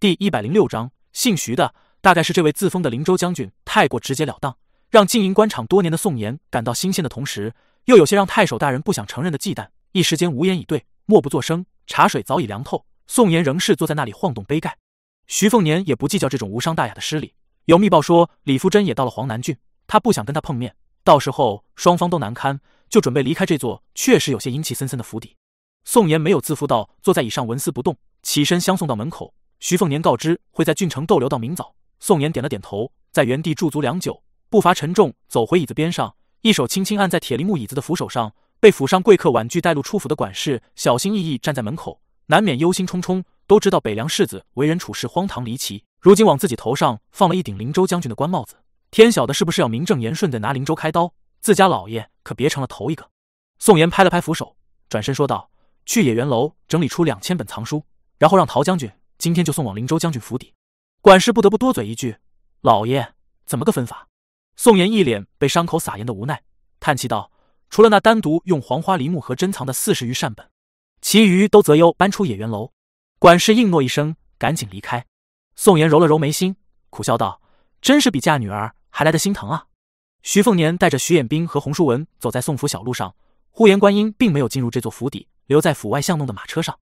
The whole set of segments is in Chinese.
第一百零六章，姓徐的大概是这位自封的灵州将军太过直截了当，让经营官场多年的宋岩感到新鲜的同时，又有些让太守大人不想承认的忌惮。一时间无言以对，默不作声。茶水早已凉透，宋岩仍是坐在那里晃动杯盖。徐凤年也不计较这种无伤大雅的失礼。有密报说李富真也到了黄南郡，他不想跟他碰面，到时候双方都难堪，就准备离开这座确实有些阴气森森的府邸。宋岩没有自负到坐在椅上纹丝不动，起身相送到门口。徐凤年告知会在郡城逗留到明早，宋岩点了点头，在原地驻足良久，步伐沉重走回椅子边上，一手轻轻按在铁梨木椅子的扶手上。被府上贵客婉拒带路出府的管事小心翼翼站在门口，难免忧心忡忡。都知道北凉世子为人处事荒唐离奇，如今往自己头上放了一顶灵州将军的官帽子，天晓得是不是要名正言顺的拿灵州开刀？自家老爷可别成了头一个。宋岩拍了拍扶手，转身说道：“去野原楼整理出两千本藏书，然后让陶将军。”今天就送往灵州将军府邸，管事不得不多嘴一句：“老爷，怎么个分法？”宋岩一脸被伤口撒盐的无奈，叹气道：“除了那单独用黄花梨木盒珍藏的四十余扇本，其余都择优搬出野原楼。”管事应诺一声，赶紧离开。宋岩揉了揉眉心，苦笑道：“真是比嫁女儿还来得心疼啊！”徐凤年带着徐衍兵和洪淑文走在宋府小路上，呼延观音并没有进入这座府邸，留在府外巷弄的马车上。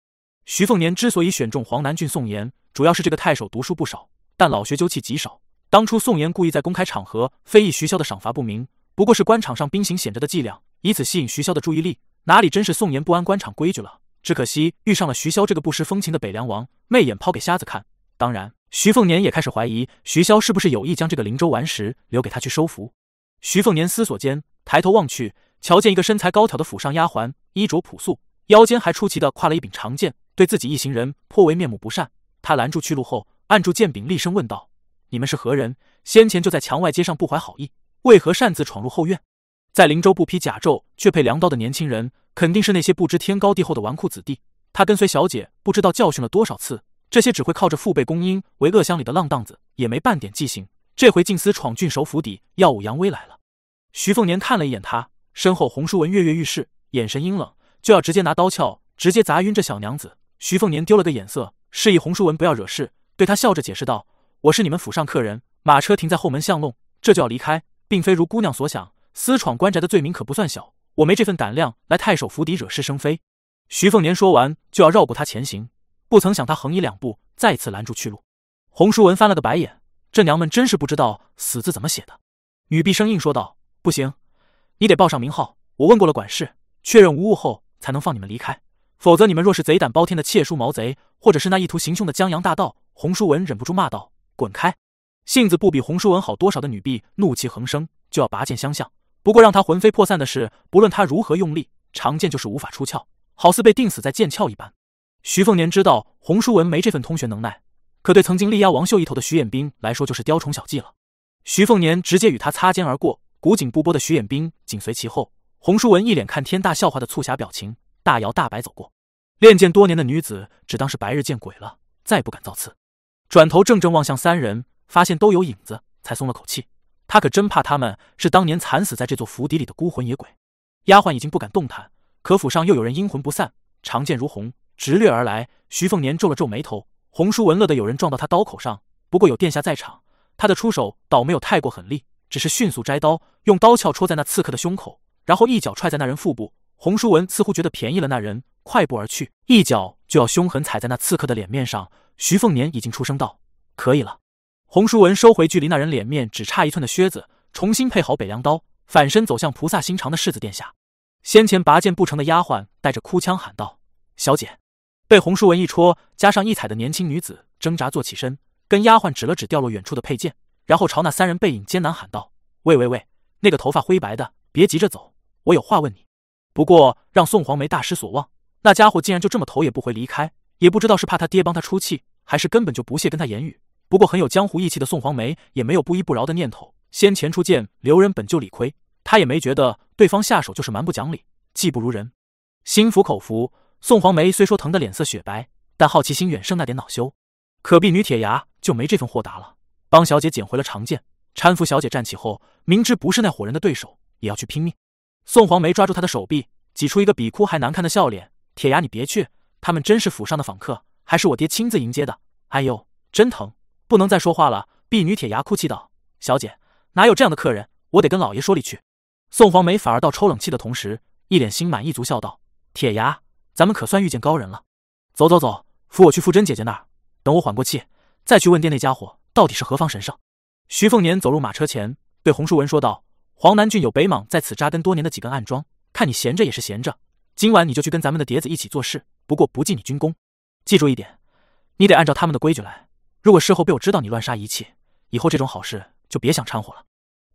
徐凤年之所以选中黄南郡宋岩，主要是这个太守读书不少，但老学究气极少。当初宋岩故意在公开场合非议徐骁的赏罚不明，不过是官场上兵行险着的伎俩，以此吸引徐骁的注意力，哪里真是宋岩不安官场规矩了？只可惜遇上了徐骁这个不失风情的北凉王，媚眼抛给瞎子看。当然，徐凤年也开始怀疑徐骁是不是有意将这个灵州顽石留给他去收服。徐凤年思索间，抬头望去，瞧见一个身材高挑的府上丫鬟，衣着朴素，腰间还出奇的挎了一柄长剑。对自己一行人颇为面目不善，他拦住去路后，按住剑柄，厉声问道：“你们是何人？先前就在墙外街上不怀好意，为何擅自闯入后院？”在灵州不披甲胄却配良刀的年轻人，肯定是那些不知天高地厚的纨绔子弟。他跟随小姐，不知道教训了多少次，这些只会靠着父辈公英为恶乡里的浪荡子，也没半点记性。这回竟思闯郡守府邸，耀武扬威来了。徐凤年看了一眼他，身后洪书文跃跃欲试，眼神阴冷，就要直接拿刀鞘直接砸晕这小娘子。徐凤年丢了个眼色，示意洪淑文不要惹事，对他笑着解释道：“我是你们府上客人，马车停在后门巷弄，这就要离开，并非如姑娘所想，私闯官宅的罪名可不算小。我没这份胆量来太守府邸惹是生非。”徐凤年说完就要绕过他前行，不曾想他横移两步，再次拦住去路。洪淑文翻了个白眼，这娘们真是不知道死字怎么写的。女婢生硬说道：“不行，你得报上名号，我问过了管事，确认无误后才能放你们离开。”否则，你们若是贼胆包天的窃书毛贼，或者是那意图行凶的江洋大盗，洪淑文忍不住骂道：“滚开！”性子不比洪淑文好多少的女婢怒气横生，就要拔剑相向。不过让她魂飞魄散的是，不论她如何用力，长剑就是无法出鞘，好似被钉死在剑鞘一般。徐凤年知道洪淑文没这份通玄能耐，可对曾经力压王秀一头的徐衍兵来说，就是雕虫小技了。徐凤年直接与他擦肩而过，古井不波的徐衍兵紧随其后。洪淑文一脸看天大笑话的促狭表情。大摇大摆走过，练剑多年的女子只当是白日见鬼了，再不敢造次。转头怔怔望向三人，发现都有影子，才松了口气。他可真怕他们是当年惨死在这座府邸里的孤魂野鬼。丫鬟已经不敢动弹，可府上又有人阴魂不散，长剑如虹，直掠而来。徐凤年皱了皱眉头，洪淑文乐得有人撞到他刀口上。不过有殿下在场，他的出手倒没有太过狠厉，只是迅速摘刀，用刀鞘戳在那刺客的胸口，然后一脚踹在那人腹部。洪淑文似乎觉得便宜了那人，快步而去，一脚就要凶狠踩在那刺客的脸面上。徐凤年已经出声道：“可以了。”洪淑文收回距离那人脸面只差一寸的靴子，重新配好北凉刀，反身走向菩萨心肠的世子殿下。先前拔剑不成的丫鬟带着哭腔喊道：“小姐！”被洪淑文一戳加上一踩的年轻女子挣扎坐起身，跟丫鬟指了指掉落远处的佩剑，然后朝那三人背影艰难喊道：“喂喂喂，那个头发灰白的，别急着走，我有话问你。”不过让宋黄梅大失所望，那家伙竟然就这么头也不回离开，也不知道是怕他爹帮他出气，还是根本就不屑跟他言语。不过很有江湖义气的宋黄梅也没有不依不饶的念头，先前出剑留人本就理亏，他也没觉得对方下手就是蛮不讲理，技不如人，心服口服。宋黄梅虽说疼得脸色雪白，但好奇心远胜那点恼羞。可婢女铁牙就没这份豁达了，帮小姐捡回了长剑，搀扶小姐站起后，明知不是那伙人的对手，也要去拼命。宋黄梅抓住他的手臂，挤出一个比哭还难看的笑脸：“铁牙，你别去，他们真是府上的访客，还是我爹亲自迎接的。哎呦，真疼，不能再说话了。婢女铁牙哭泣道：“小姐，哪有这样的客人？我得跟老爷说理去。”宋黄梅反而倒抽冷气的同时，一脸心满意足笑道：“铁牙，咱们可算遇见高人了。走走走，扶我去傅真姐姐那儿。等我缓过气，再去问爹那家伙到底是何方神圣。”徐凤年走入马车前，对洪淑文说道：“黄南郡有北莽在此扎根多年的几根暗桩，看你闲着也是闲着，今晚你就去跟咱们的碟子一起做事，不过不计你军功。记住一点，你得按照他们的规矩来。如果事后被我知道你乱杀一气，以后这种好事就别想掺和了。”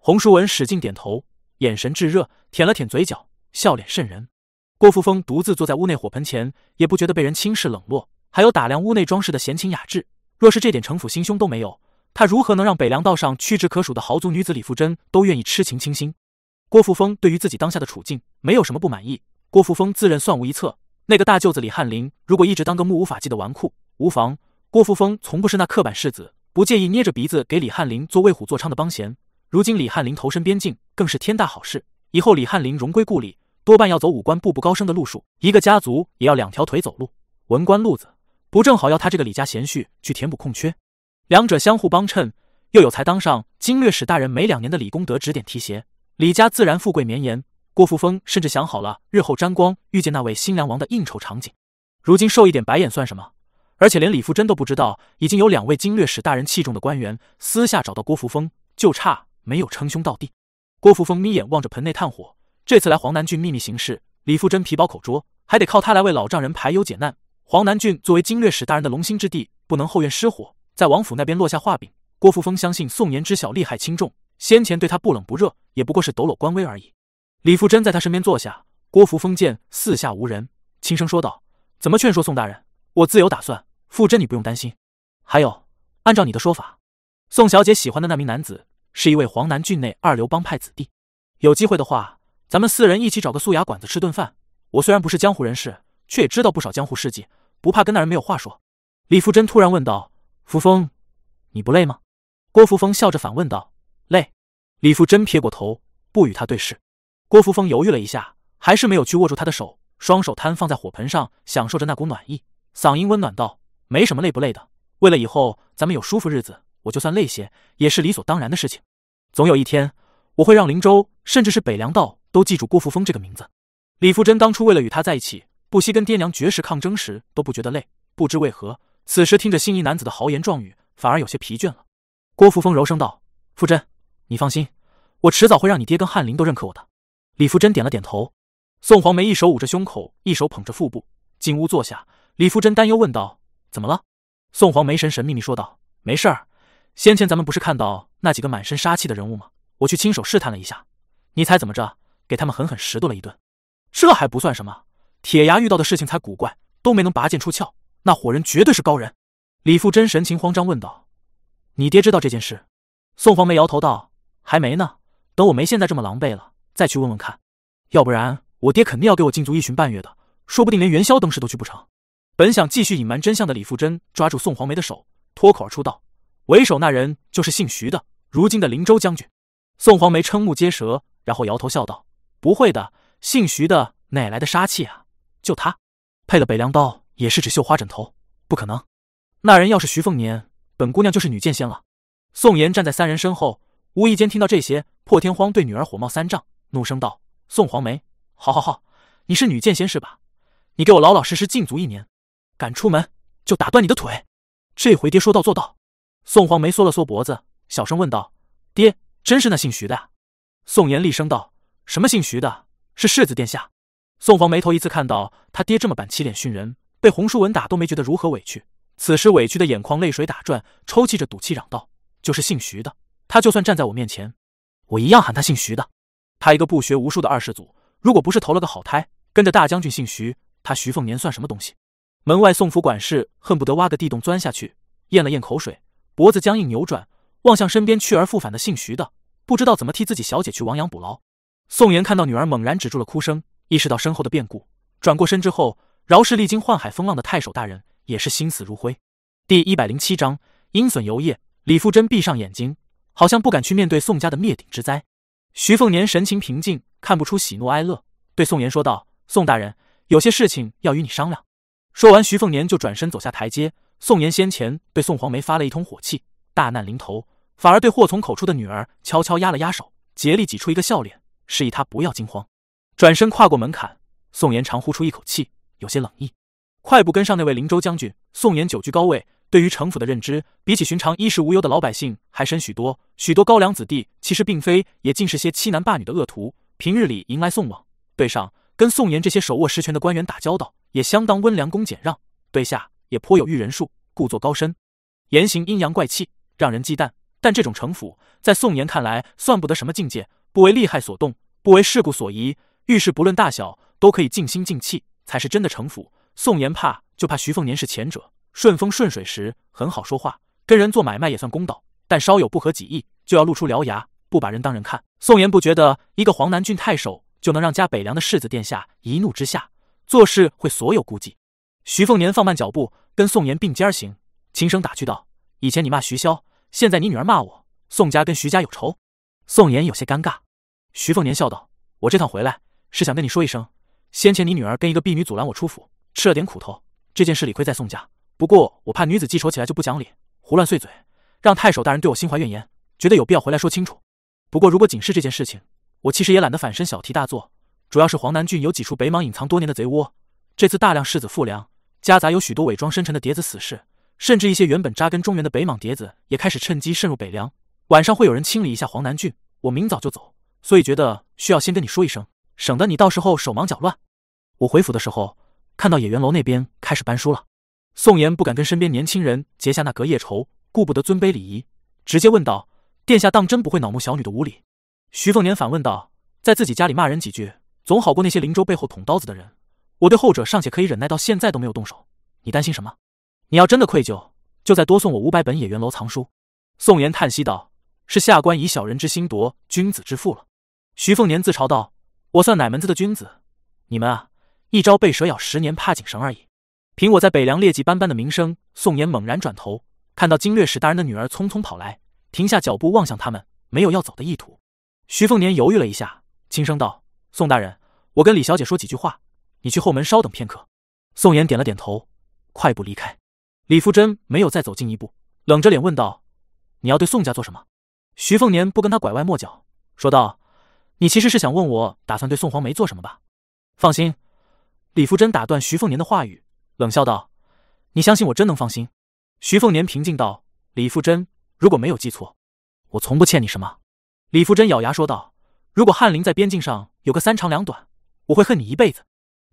洪叔文使劲点头。眼神炙热，舔了舔嘴角，笑脸渗人。郭扶风独自坐在屋内火盆前，也不觉得被人轻视冷落，还有打量屋内装饰的闲情雅致。若是这点城府心胸都没有，他如何能让北凉道上屈指可数的豪族女子李富珍都愿意痴情倾心？郭扶风对于自己当下的处境没有什么不满意。郭扶风自认算无一策，那个大舅子李翰林如果一直当个目无法纪的纨绔，无妨。郭扶风从不是那刻板世子，不介意捏着鼻子给李翰林做为虎作伥的帮闲。如今李翰林投身边境，更是天大好事。以后李翰林荣归故里，多半要走五官步步高升的路数。一个家族也要两条腿走路，文官路子不正好要他这个李家贤婿去填补空缺？两者相互帮衬，又有才当上经略使大人每两年的李功德指点提携，李家自然富贵绵延。郭富峰甚至想好了日后沾光遇见那位新梁王的应酬场景。如今受一点白眼算什么？而且连李富真都不知道，已经有两位经略使大人器重的官员私下找到郭富峰，就差。没有称兄道弟，郭扶风眯眼望着盆内炭火。这次来黄南郡秘密行事，李富真皮包口拙，还得靠他来为老丈人排忧解难。黄南郡作为经略使大人的龙兴之地，不能后院失火，在王府那边落下画柄。郭扶风相信宋妍知晓利害轻重，先前对他不冷不热，也不过是抖搂官威而已。李富真在他身边坐下，郭扶风见四下无人，轻声说道：“怎么劝说宋大人？我自有打算。富真，你不用担心。还有，按照你的说法，宋小姐喜欢的那名男子。”是一位黄南郡内二流帮派子弟，有机会的话，咱们四人一起找个素雅馆子吃顿饭。我虽然不是江湖人士，却也知道不少江湖事迹，不怕跟那人没有话说。李富珍突然问道：“扶风，你不累吗？”郭扶风笑着反问道：“累。”李富真撇过头，不与他对视。郭扶风犹豫了一下，还是没有去握住他的手，双手摊放在火盆上，享受着那股暖意，嗓音温暖道：“没什么累不累的，为了以后咱们有舒服日子。”我就算累些，也是理所当然的事情。总有一天，我会让林州，甚至是北凉道，都记住郭扶风这个名字。李富真当初为了与他在一起，不惜跟爹娘绝食抗争时，都不觉得累。不知为何，此时听着心仪男子的豪言壮语，反而有些疲倦了。郭扶风柔声道：“傅真，你放心，我迟早会让你爹跟翰林都认可我的。”李富真点了点头。宋黄梅一手捂着胸口，一手捧着腹部，进屋坐下。李富真担忧问道：“怎么了？”宋黄梅神神秘秘说道：“没事儿。”先前咱们不是看到那几个满身杀气的人物吗？我去亲手试探了一下，你猜怎么着？给他们狠狠拾掇了一顿。这还不算什么，铁牙遇到的事情才古怪，都没能拔剑出鞘。那伙人绝对是高人。李富真神情慌张问道：“你爹知道这件事？”宋黄梅摇头道：“还没呢，等我没现在这么狼狈了，再去问问看。要不然我爹肯定要给我禁足一旬半月的，说不定连元宵灯市都去不成。”本想继续隐瞒真相的李富真抓住宋黄梅的手，脱口而出道。为首那人就是姓徐的，如今的灵州将军。宋黄梅瞠目结舌，然后摇头笑道：“不会的，姓徐的哪来的杀气啊？就他，配了北凉刀也是指绣花枕头，不可能。那人要是徐凤年，本姑娘就是女剑仙了。”宋妍站在三人身后，无意间听到这些，破天荒对女儿火冒三丈，怒声道：“宋黄梅，好好好，你是女剑仙是吧？你给我老老实实禁足一年，敢出门就打断你的腿。这回爹说到做到。”宋黄梅缩了缩脖子，小声问道：“爹，真是那姓徐的？”宋妍厉声道：“什么姓徐的？是世子殿下。”宋黄梅头一次看到他爹这么板起脸训人，被洪淑文打都没觉得如何委屈，此时委屈的眼眶泪水打转，抽泣着赌气嚷道：“就是姓徐的，他就算站在我面前，我一样喊他姓徐的。他一个不学无术的二世祖，如果不是投了个好胎，跟着大将军姓徐，他徐凤年算什么东西？”门外宋府管事恨不得挖个地洞钻下去，咽了咽口水。脖子僵硬扭转，望向身边去而复返的姓徐的，不知道怎么替自己小姐去亡羊补牢。宋妍看到女儿猛然止住了哭声，意识到身后的变故，转过身之后，饶是历经宦海风浪的太守大人，也是心死如灰。第一百零七章阴损游业。李富真闭上眼睛，好像不敢去面对宋家的灭顶之灾。徐凤年神情平静，看不出喜怒哀乐，对宋妍说道：“宋大人，有些事情要与你商量。”说完，徐凤年就转身走下台阶。宋妍先前对宋黄梅发了一通火气，大难临头，反而对祸从口出的女儿悄悄压了压手，竭力挤出一个笑脸，示意她不要惊慌。转身跨过门槛，宋妍长呼出一口气，有些冷意，快步跟上那位灵州将军。宋妍久居高位，对于城府的认知，比起寻常衣食无忧的老百姓还深许多。许多高粱子弟其实并非，也尽是些欺男霸女的恶徒，平日里迎来送往，对上跟宋妍这些手握实权的官员打交道，也相当温良恭俭让；对下也颇有驭人术，故作高深，言行阴阳怪气，让人忌惮。但这种城府，在宋妍看来，算不得什么境界，不为利害所动，不为世故所疑，遇事不论大小，都可以静心静气，才是真的城府。宋妍怕就怕徐凤年是前者，顺风顺水时很好说话，跟人做买卖也算公道，但稍有不合己意，就要露出獠牙，不把人当人看。宋妍不觉得一个黄南郡太守就能让家北凉的世子殿下一怒之下做事会所有顾忌。徐凤年放慢脚步，跟宋妍并肩行，轻声打趣道：“以前你骂徐骁，现在你女儿骂我，宋家跟徐家有仇。”宋妍有些尴尬。徐凤年笑道：“我这趟回来是想跟你说一声，先前你女儿跟一个婢女阻拦我出府，吃了点苦头。这件事理亏在宋家，不过我怕女子记仇起来就不讲理，胡乱碎嘴，让太守大人对我心怀怨言，觉得有必要回来说清楚。不过如果仅是这件事情，我其实也懒得反身小题大做。主要是黄南郡有几处北莽隐藏多年的贼窝，这次大量世子复粮。”夹杂有许多伪装深沉的谍子死士，甚至一些原本扎根中原的北莽谍子也开始趁机渗入北凉。晚上会有人清理一下黄南郡，我明早就走，所以觉得需要先跟你说一声，省得你到时候手忙脚乱。我回府的时候，看到野原楼那边开始搬书了。宋妍不敢跟身边年轻人结下那隔夜仇，顾不得尊卑礼仪，直接问道：“殿下当真不会恼怒小女的无礼？”徐凤年反问道：“在自己家里骂人几句，总好过那些灵州背后捅刀子的人。”我对后者尚且可以忍耐，到现在都没有动手，你担心什么？你要真的愧疚，就再多送我五百本野原楼藏书。宋妍叹息道：“是下官以小人之心夺君子之腹了。”徐凤年自嘲道：“我算哪门子的君子？你们啊，一朝被蛇咬，十年怕井绳而已。凭我在北凉劣迹斑斑的名声。”宋妍猛然转头，看到经略使大人的女儿匆匆跑来，停下脚步望向他们，没有要走的意图。徐凤年犹豫了一下，轻声道：“宋大人，我跟李小姐说几句话。”你去后门稍等片刻。宋妍点了点头，快步离开。李福珍没有再走近一步，冷着脸问道：“你要对宋家做什么？”徐凤年不跟他拐弯抹角，说道：“你其实是想问我打算对宋黄梅做什么吧？”放心。李福珍打断徐凤年的话语，冷笑道：“你相信我真能放心？”徐凤年平静道：“李福珍，如果没有记错，我从不欠你什么。”李福珍咬牙说道：“如果翰林在边境上有个三长两短，我会恨你一辈子。”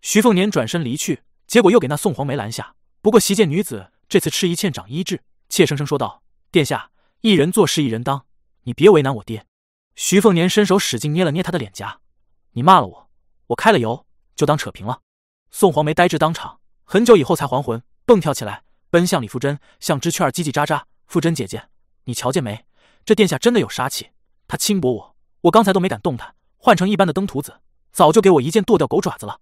徐凤年转身离去，结果又给那宋黄梅拦下。不过席间女子这次吃一堑长一智，怯生生说道：“殿下，一人做事一人当，你别为难我爹。”徐凤年伸手使劲捏了捏他的脸颊：“你骂了我，我开了油，就当扯平了。”宋黄梅呆滞当场，很久以后才还魂，蹦跳起来，奔向李富珍，像知趣儿叽叽喳喳：“富珍姐姐，你瞧见没？这殿下真的有杀气，他轻薄我，我刚才都没敢动弹，换成一般的登徒子，早就给我一剑剁掉狗爪子了。”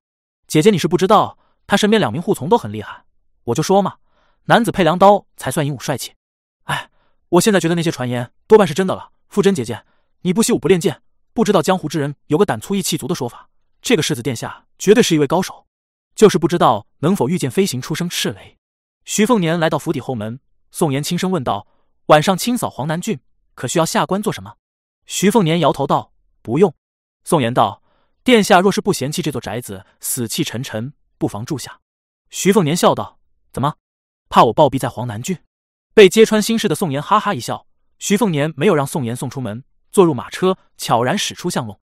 姐姐，你是不知道，他身边两名护从都很厉害。我就说嘛，男子配良刀才算英武帅气。哎，我现在觉得那些传言多半是真的了。傅真姐姐，你不习武不练剑，不知道江湖之人有个胆粗意气足的说法。这个世子殿下绝对是一位高手，就是不知道能否御剑飞行出生赤雷。徐凤年来到府邸后门，宋妍轻声问道：“晚上清扫黄南郡，可需要下官做什么？”徐凤年摇头道：“不用。”宋妍道。殿下若是不嫌弃这座宅子死气沉沉，不妨住下。徐凤年笑道：“怎么，怕我暴毙在黄南郡？”被揭穿心事的宋妍哈哈一笑。徐凤年没有让宋妍送出门，坐入马车，悄然驶出巷弄。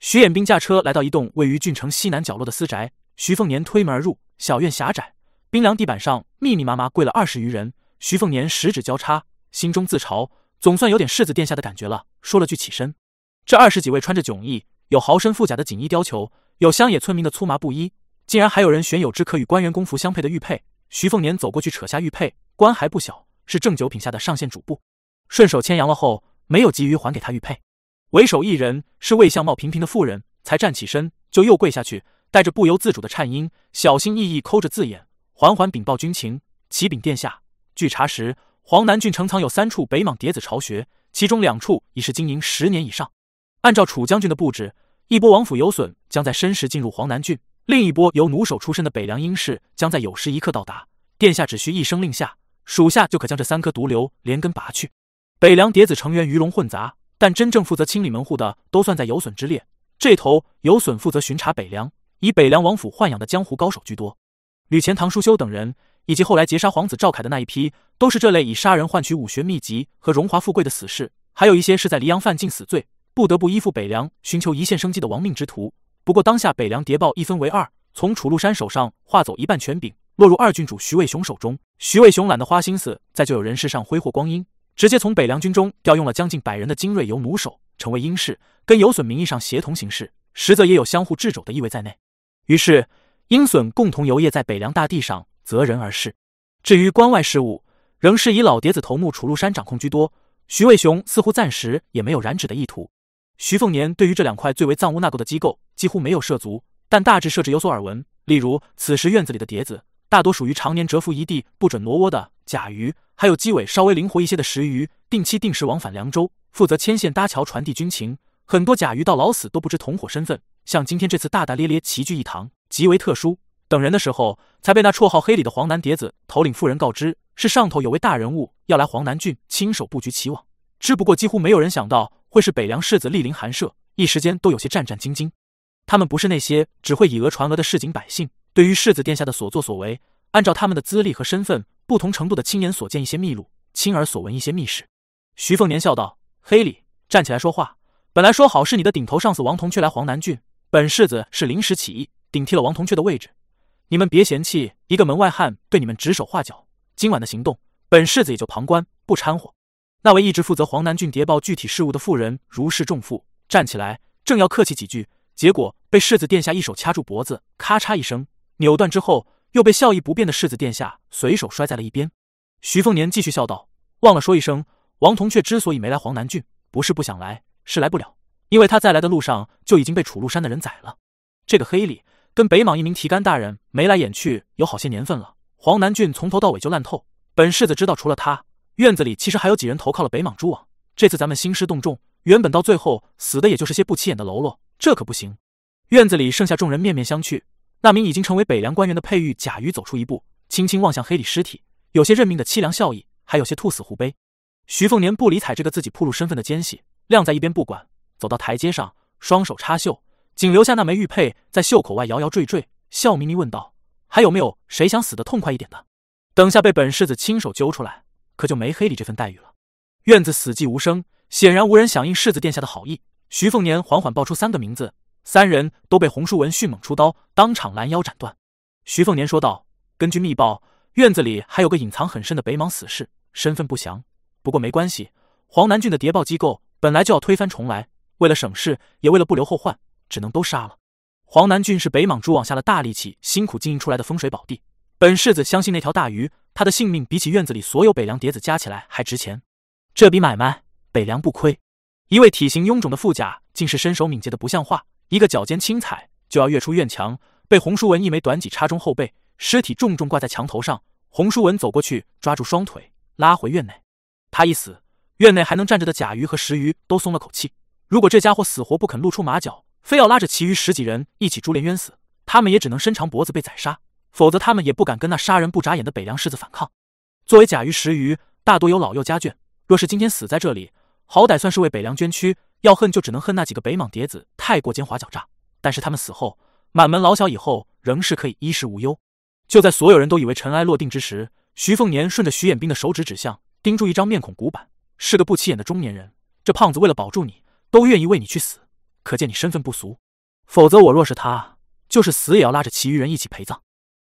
徐衍兵驾车来到一栋位于郡城西南角落的私宅。徐凤年推门而入，小院狭窄，冰凉地板上密密麻麻跪了二十余人。徐凤年十指交叉，心中自嘲，总算有点世子殿下的感觉了。说了句起身。这二十几位穿着迥异。有豪绅富甲的锦衣貂裘，有乡野村民的粗麻布衣，竟然还有人选有只可与官员公服相配的玉佩。徐凤年走过去扯下玉佩，官还不小，是正九品下的上县主簿。顺手牵羊了后，没有急于还给他玉佩。为首一人是魏相貌平平的妇人，才站起身就又跪下去，带着不由自主的颤音，小心翼翼抠着字眼，缓缓禀报军情。启禀殿下，据查实，黄南郡城藏有三处北莽谍子巢穴，其中两处已是经营十年以上。按照楚将军的布置，一波王府游隼将在申时进入黄南郡，另一波由弩手出身的北凉鹰士将在酉时一刻到达。殿下只需一声令下，属下就可将这三颗毒瘤连根拔去。北凉叠子成员鱼龙混杂，但真正负责清理门户的都算在有损之列。这头有损负责巡查北凉，以北凉王府豢养的江湖高手居多。吕虔、唐叔修等人，以及后来劫杀皇子赵凯的那一批，都是这类以杀人换取武学秘籍和荣华富贵的死士。还有一些是在黎阳犯尽死罪，不得不依附北凉寻求一线生机的亡命之徒。不过当下北凉谍报一分为二，从楚禄山手上划走一半权柄。落入二郡主徐渭雄手中，徐渭雄懒得花心思在旧有人事上挥霍光阴，直接从北凉军中调用了将近百人的精锐游弩手，成为鹰士，跟游隼名义上协同行事，实则也有相互掣肘的意味在内。于是，鹰隼共同游曳在北凉大地上，择人而事。至于关外事务，仍是以老碟子头目楚禄山掌控居多。徐渭雄似乎暂时也没有染指的意图。徐凤年对于这两块最为藏污纳垢的机构几乎没有涉足，但大致设置有所耳闻，例如此时院子里的碟子。大多属于常年蛰伏一地、不准挪窝的甲鱼，还有机尾稍微灵活一些的石鱼，定期定时往返凉州，负责牵线搭桥、传递军情。很多甲鱼到老死都不知同伙身份。像今天这次大大咧咧齐聚一堂，极为特殊。等人的时候，才被那绰号“黑里”的黄南碟子头领妇人告知，是上头有位大人物要来黄南郡亲手布局齐网。只不过几乎没有人想到会是北凉世子莅临寒舍，一时间都有些战战兢兢。他们不是那些只会以讹传讹的市井百姓。对于世子殿下的所作所为，按照他们的资历和身份，不同程度的亲眼所见一些秘录，亲耳所闻一些秘事。徐凤年笑道：“黑里，站起来说话。本来说好是你的顶头上司王同雀来黄南郡，本世子是临时起意，顶替了王同雀的位置。你们别嫌弃一个门外汉对你们指手画脚。今晚的行动，本世子也就旁观不掺和。”那位一直负责黄南郡谍报具体事务的妇人如释重负，站起来，正要客气几句，结果被世子殿下一手掐住脖子，咔嚓一声。扭断之后，又被笑意不变的世子殿下随手摔在了一边。徐凤年继续笑道：“忘了说一声，王同却之所以没来黄南郡，不是不想来，是来不了，因为他在来的路上就已经被楚禄山的人宰了。这个黑里跟北莽一名提干大人眉来眼去有好些年份了，黄南郡从头到尾就烂透。本世子知道，除了他，院子里其实还有几人投靠了北莽诸王。这次咱们兴师动众，原本到最后死的也就是些不起眼的喽啰，这可不行。院子里剩下众人面面相觑。”那名已经成为北凉官员的佩玉贾鱼走出一步，轻轻望向黑里尸体，有些认命的凄凉笑意，还有些兔死狐悲。徐凤年不理睬这个自己暴露身份的奸细，晾在一边不管，走到台阶上，双手插袖，仅留下那枚玉佩在袖口外摇摇坠坠，笑眯眯问道：“还有没有谁想死得痛快一点的？等下被本世子亲手揪出来，可就没黑里这份待遇了。”院子死寂无声，显然无人响应世子殿下的好意。徐凤年缓缓报出三个名字。三人都被洪叔文迅猛出刀，当场拦腰斩断。徐凤年说道：“根据密报，院子里还有个隐藏很深的北莽死士，身份不详。不过没关系，黄南郡的谍报机构本来就要推翻重来，为了省事，也为了不留后患，只能都杀了。黄南郡是北莽蛛网下了大力气、辛苦经营出来的风水宝地。本世子相信那条大鱼，他的性命比起院子里所有北凉碟子加起来还值钱。这笔买卖，北凉不亏。一位体型臃肿的副甲，竟是身手敏捷的不像话。”一个脚尖轻踩就要跃出院墙，被洪书文一枚短戟插中后背，尸体重重挂在墙头上。洪书文走过去，抓住双腿，拉回院内。他一死，院内还能站着的甲鱼和石鱼都松了口气。如果这家伙死活不肯露出马脚，非要拉着其余十几人一起株连冤死，他们也只能伸长脖子被宰杀。否则，他们也不敢跟那杀人不眨眼的北凉世子反抗。作为甲鱼、石鱼，大多有老幼家眷。若是今天死在这里，好歹算是为北凉捐躯。要恨就只能恨那几个北莽谍子太过奸猾狡诈，但是他们死后，满门老小以后仍是可以衣食无忧。就在所有人都以为尘埃落定之时，徐凤年顺着徐衍兵的手指指向，盯住一张面孔古板、是个不起眼的中年人。这胖子为了保住你，都愿意为你去死，可见你身份不俗。否则我若是他，就是死也要拉着其余人一起陪葬。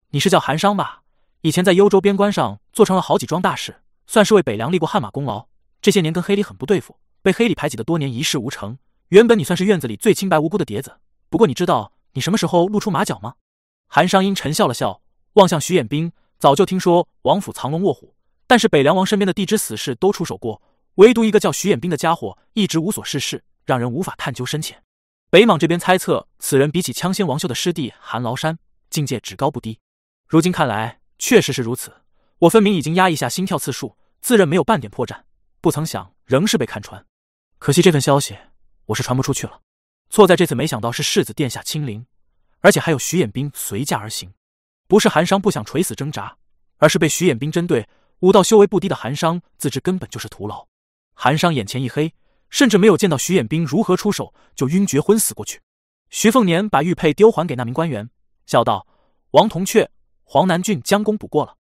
你是叫韩商吧？以前在幽州边关上做成了好几桩大事，算是为北凉立过汗马功劳。这些年跟黑里很不对付。被黑里排挤的多年一事无成，原本你算是院子里最清白无辜的碟子。不过你知道你什么时候露出马脚吗？韩商英沉笑了笑，望向徐衍兵。早就听说王府藏龙卧虎，但是北凉王身边的地支死士都出手过，唯独一个叫徐衍兵的家伙一直无所事事，让人无法探究深浅。北莽这边猜测此人比起枪仙王秀的师弟韩崂山，境界只高不低。如今看来确实是如此。我分明已经压抑下心跳次数，自认没有半点破绽，不曾想仍是被看穿。可惜这份消息我是传不出去了。错在这次没想到是世子殿下亲临，而且还有徐衍兵随驾而行。不是韩商不想垂死挣扎，而是被徐衍兵针对。武道修为不低的韩商自知根本就是徒劳，韩商眼前一黑，甚至没有见到徐衍兵如何出手，就晕厥昏死过去。徐凤年把玉佩丢还给那名官员，笑道：“王铜雀，黄南郡将功补过了。”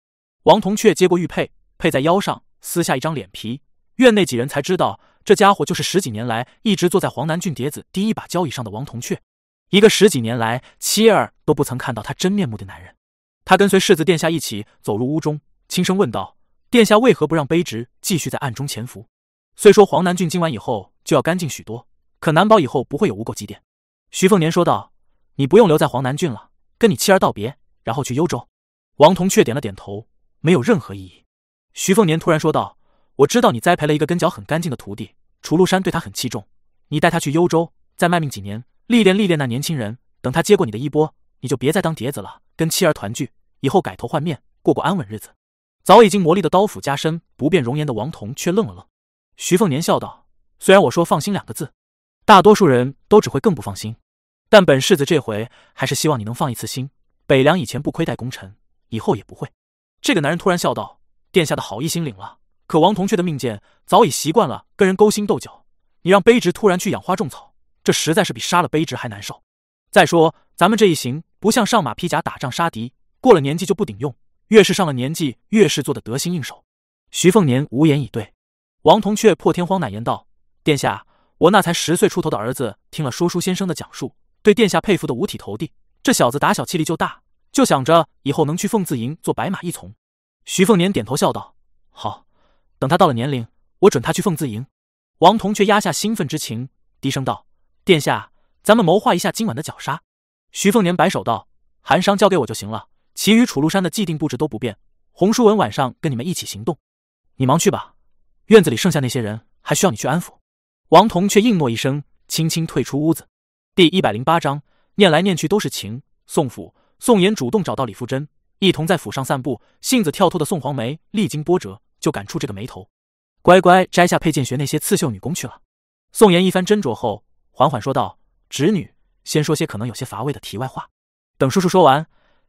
王铜雀接过玉佩，佩在腰上，撕下一张脸皮。院内几人才知道，这家伙就是十几年来一直坐在黄南郡碟子第一把交椅上的王铜雀，一个十几年来妻儿都不曾看到他真面目的男人。他跟随世子殿下一起走入屋中，轻声问道：“殿下为何不让卑职继续在暗中潜伏？虽说黄南郡今晚以后就要干净许多，可难保以后不会有无垢积淀。”徐凤年说道：“你不用留在黄南郡了，跟你妻儿道别，然后去幽州。”王铜雀点了点头，没有任何异议。徐凤年突然说道。我知道你栽培了一个根脚很干净的徒弟，楚禄山对他很器重。你带他去幽州，再卖命几年，历练历练那年轻人。等他接过你的衣钵，你就别再当碟子了，跟妻儿团聚，以后改头换面，过过安稳日子。早已经磨砺的刀斧加身，不变容颜的王彤却愣了愣。徐凤年笑道：“虽然我说放心两个字，大多数人都只会更不放心。但本世子这回还是希望你能放一次心。北凉以前不亏待功臣，以后也不会。”这个男人突然笑道：“殿下的好意心领了。”可王同雀的命贱早已习惯了跟人勾心斗角，你让卑职突然去养花种草，这实在是比杀了卑职还难受。再说咱们这一行不像上马披甲打仗杀敌，过了年纪就不顶用，越是上了年纪，越是做的得心应手。徐凤年无言以对。王同雀破天荒奶言道：“殿下，我那才十岁出头的儿子，听了说书先生的讲述，对殿下佩服的五体投地。这小子打小气力就大，就想着以后能去凤字营做白马一从。”徐凤年点头笑道：“好。”等他到了年龄，我准他去凤字营。王彤却压下兴奋之情，低声道：“殿下，咱们谋划一下今晚的绞杀。”徐凤年摆手道：“韩商交给我就行了，其余楚禄山的既定布置都不变。洪书文晚上跟你们一起行动，你忙去吧。院子里剩下那些人还需要你去安抚。”王彤却应诺一声，轻轻退出屋子。第一百零八章，念来念去都是情。宋府，宋妍主动找到李富真，一同在府上散步。性子跳脱的宋黄梅历经波折。就敢触这个眉头，乖乖摘下佩剑学那些刺绣女工去了。宋妍一番斟酌后，缓缓说道：“侄女，先说些可能有些乏味的题外话。等叔叔说完，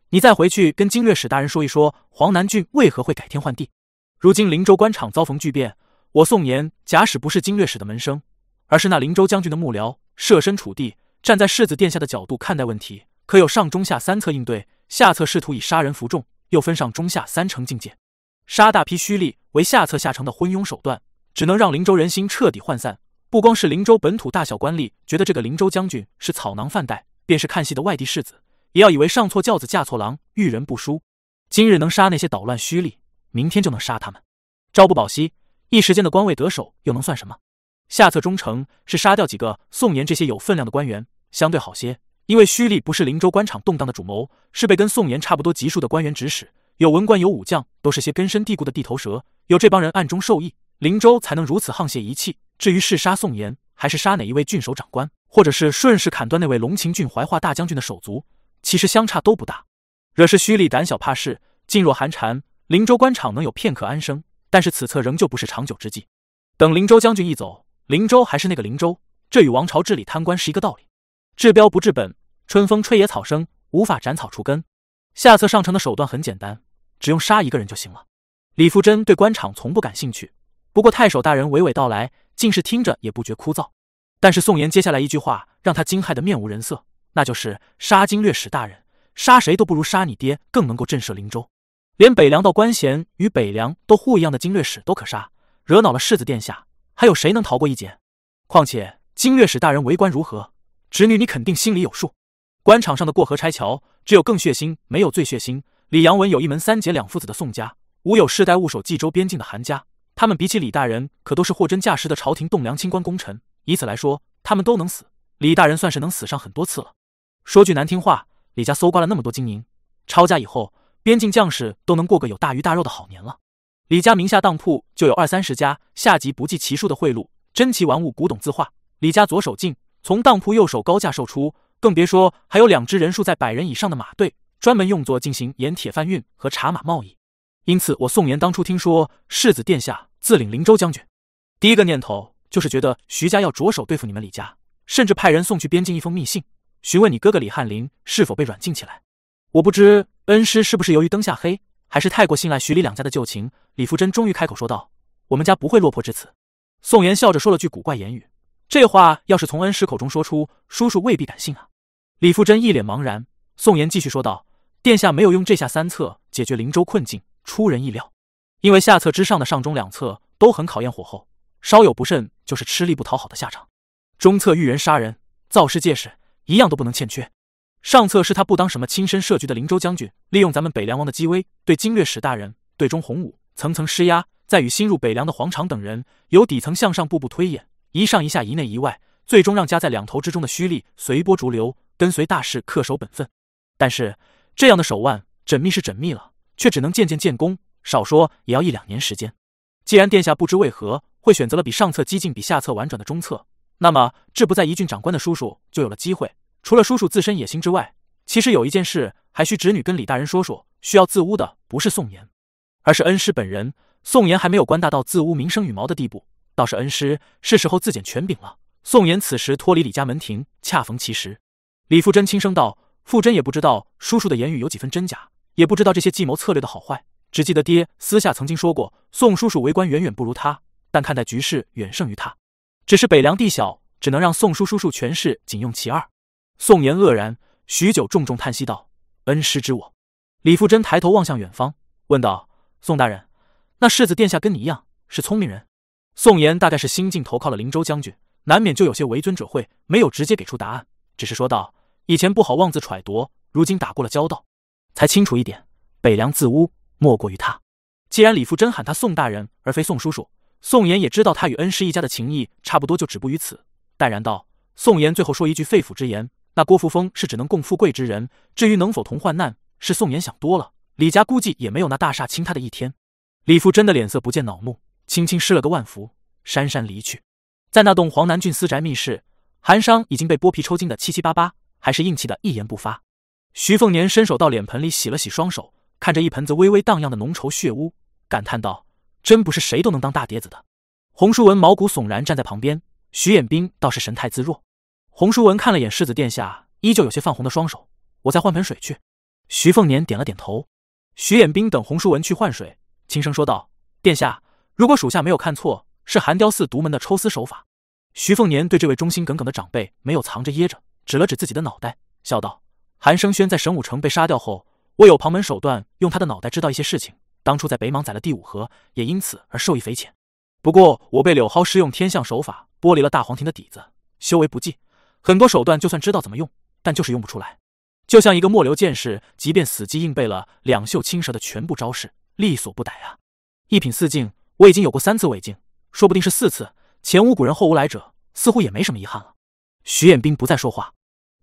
你再回去跟经略使大人说一说，黄南郡为何会改天换地。如今灵州官场遭逢巨变，我宋妍假使不是经略使的门生，而是那灵州将军的幕僚，设身处地站在世子殿下的角度看待问题，可有上中下三策应对。下策试图以杀人服众，又分上中下三层境界。”杀大批虚吏为下策下乘的昏庸手段，只能让灵州人心彻底涣散。不光是灵州本土大小官吏觉得这个灵州将军是草囊饭袋，便是看戏的外地士子，也要以为上错轿子嫁错郎，遇人不淑。今日能杀那些捣乱虚吏，明天就能杀他们。朝不保夕，一时间的官位得手又能算什么？下策忠诚是杀掉几个宋延这些有分量的官员，相对好些，因为虚吏不是灵州官场动荡的主谋，是被跟宋延差不多级数的官员指使。有文官有武将，都是些根深蒂固的地头蛇。有这帮人暗中受益，灵州才能如此沆瀣一气。至于是杀宋妍，还是杀哪一位郡守长官，或者是顺势砍断那位龙秦郡怀化大将军的手足，其实相差都不大。惹是虚吏胆小怕事，噤若寒蝉，灵州官场能有片刻安生，但是此策仍旧不是长久之计。等灵州将军一走，灵州还是那个灵州，这与王朝治理贪官是一个道理。治标不治本，春风吹野草生，无法斩草除根。下策上乘的手段很简单。只用杀一个人就行了。李富真对官场从不感兴趣，不过太守大人娓娓道来，竟是听着也不觉枯燥。但是宋妍接下来一句话让他惊骇的面无人色，那就是杀经略使大人，杀谁都不如杀你爹更能够震慑灵州。连北凉道官衔与北凉都护一样的经略使都可杀，惹恼了世子殿下，还有谁能逃过一劫？况且经略使大人为官如何，侄女你肯定心里有数。官场上的过河拆桥，只有更血腥，没有最血腥。李阳文有一门三姐两父子的宋家，吴有世代务守冀州边境的韩家，他们比起李大人，可都是货真价实的朝廷栋梁清官功臣。以此来说，他们都能死，李大人算是能死上很多次了。说句难听话，李家搜刮了那么多金银，抄家以后，边境将士都能过个有大鱼大肉的好年了。李家名下当铺就有二三十家，下级不计其数的贿赂，珍奇玩物、古董字画，李家左手进，从当铺右手高价售出，更别说还有两支人数在百人以上的马队。专门用作进行盐铁贩运和茶马贸易，因此我宋妍当初听说世子殿下自领灵州将军，第一个念头就是觉得徐家要着手对付你们李家，甚至派人送去边境一封密信，询问你哥哥李翰林是否被软禁起来。我不知恩师是不是由于灯下黑，还是太过信赖徐李两家的旧情，李富珍终于开口说道：“我们家不会落魄至此。”宋妍笑着说了句古怪言语：“这话要是从恩师口中说出，叔叔未必敢信啊。”李富珍一脸茫然。宋妍继续说道：“殿下没有用这下三策解决灵州困境，出人意料。因为下策之上的上中两策都很考验火候，稍有不慎就是吃力不讨好的下场。中策遇人杀人，造势借势，一样都不能欠缺。上策是他不当什么亲身设局的灵州将军，利用咱们北凉王的机微，对经略使大人、对中洪武层层施压，再与新入北凉的黄长等人由底层向上步步推演，一上一下，一内一外，最终让夹在两头之中的虚力随波逐流，跟随大势，恪守本分。但是这样的手腕缜密是缜密了，却只能渐渐建功，少说也要一两年时间。既然殿下不知为何会选择了比上策激进、比下策婉转的中策，那么志不在一郡长官的叔叔就有了机会。除了叔叔自身野心之外，其实有一件事还需侄女跟李大人说说。需要自污的不是宋妍，而是恩师本人。宋妍还没有官大到自污名声羽毛的地步，倒是恩师是时候自检权柄了。宋妍此时脱离李家门庭，恰逢其时。李富真轻声道：“傅真也不知道叔叔的言语有几分真假，也不知道这些计谋策略的好坏，只记得爹私下曾经说过，宋叔叔为官远远不如他，但看待局势远胜于他。只是北凉地小，只能让宋叔叔叔权势仅用其二。”宋妍愕然许久，重重叹息道：“恩师知我。”李富真抬头望向远方，问道：“宋大人，那世子殿下跟你一样是聪明人？”宋妍大概是新晋投靠了灵州将军，难免就有些为尊者讳，没有直接给出答案，只是说道：“以前不好妄自揣度，如今打过了交道，才清楚一点。北凉自污，莫过于他。既然李富真喊他宋大人而非宋叔叔，宋妍也知道他与恩师一家的情谊差不多，就止步于此，淡然道：“宋妍最后说一句肺腑之言。”那郭扶风是只能共富贵之人，至于能否同患难，是宋妍想多了。李家估计也没有那大厦倾他的一天。李富真的脸色不见恼怒，轻轻施了个万福，姗姗离去。在那栋黄南郡私宅密室，韩商已经被剥皮抽筋的七七八八，还是硬气的一言不发。徐凤年伸手到脸盆里洗了洗双手，看着一盆子微微荡漾的浓稠血污，感叹道：“真不是谁都能当大碟子的。”洪淑文毛骨悚然站在旁边，徐衍兵倒是神态自若。洪淑文看了眼世子殿下依旧有些泛红的双手，我再换盆水去。徐凤年点了点头。徐衍兵等洪淑文去换水，轻声说道：“殿下，如果属下没有看错，是寒雕寺独门的抽丝手法。”徐凤年对这位忠心耿耿的长辈没有藏着掖着，指了指自己的脑袋，笑道：“韩生轩在神武城被杀掉后，我有旁门手段，用他的脑袋知道一些事情。当初在北莽宰了第五合，也因此而受益匪浅。不过我被柳蒿师用天象手法剥离了大黄庭的底子，修为不济。”很多手段就算知道怎么用，但就是用不出来。就像一个末流剑士，即便死记硬背了两袖青蛇的全部招式，力所不逮啊！一品四境，我已经有过三次伪境，说不定是四次。前无古人后无来者，似乎也没什么遗憾了。徐彦兵不再说话。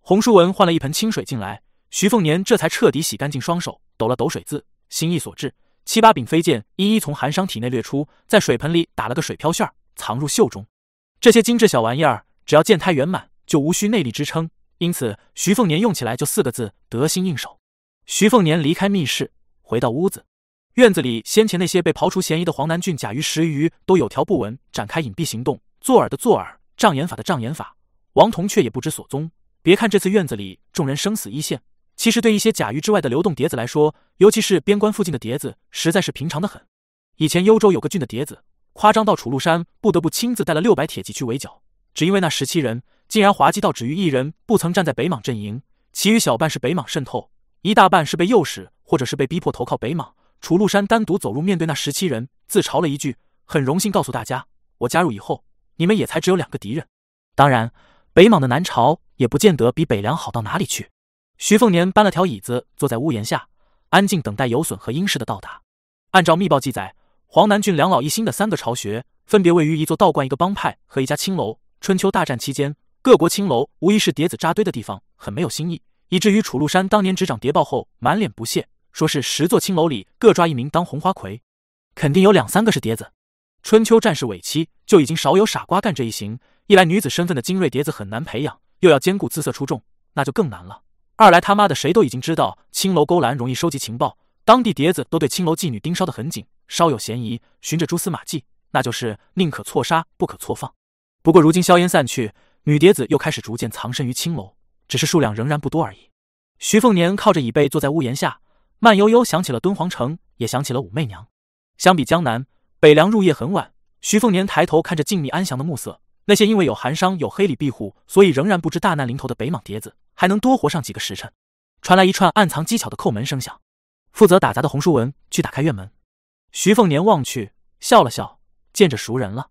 洪叔文换了一盆清水进来，徐凤年这才彻底洗干净双手，抖了抖水渍，心意所致，七八柄飞剑一一从寒商体内掠出，在水盆里打了个水漂旋，藏入袖中。这些精致小玩意儿，只要剑胎圆满。就无需内力支撑，因此徐凤年用起来就四个字：得心应手。徐凤年离开密室，回到屋子，院子里先前那些被刨除嫌疑的黄南郡甲鱼、石鱼都有条不紊展开隐蔽行动，做饵的做饵，障眼法的障眼法。王彤却也不知所踪。别看这次院子里众人生死一线，其实对一些甲鱼之外的流动碟子来说，尤其是边关附近的碟子，实在是平常的很。以前幽州有个郡的碟子，夸张到楚禄山不得不亲自带了六百铁骑去围剿，只因为那十七人。竟然滑稽到只余一人不曾站在北莽阵营，其余小半是北莽渗透，一大半是被诱使或者是被逼迫投靠北莽。楚禄山单独走入面对那十七人，自嘲了一句：“很荣幸告诉大家，我加入以后，你们也才只有两个敌人。当然，北莽的南朝也不见得比北凉好到哪里去。”徐凤年搬了条椅子坐在屋檐下，安静等待游隼和殷氏的到达。按照密报记载，黄南郡两老一新的三个巢穴，分别位于一座道观、一个帮派和一家青楼。春秋大战期间。各国青楼无疑是碟子扎堆的地方，很没有新意，以至于楚禄山当年执掌谍报后，满脸不屑，说是十座青楼里各抓一名当红花魁，肯定有两三个是碟子。春秋战事尾期就已经少有傻瓜干这一行，一来女子身份的精锐碟子很难培养，又要兼顾姿色出众，那就更难了。二来他妈的谁都已经知道青楼勾栏容易收集情报，当地碟子都对青楼妓女盯梢得很紧，稍有嫌疑，循着蛛丝马迹，那就是宁可错杀不可错放。不过如今硝烟散去。女碟子又开始逐渐藏身于青楼，只是数量仍然不多而已。徐凤年靠着椅背坐在屋檐下，慢悠悠想起了敦煌城，也想起了武媚娘。相比江南，北凉入夜很晚。徐凤年抬头看着静谧安详的暮色，那些因为有寒霜、有黑里庇护，所以仍然不知大难临头的北莽碟子，还能多活上几个时辰。传来一串暗藏技巧的叩门声响，负责打杂的洪书文去打开院门。徐凤年望去，笑了笑，见着熟人了。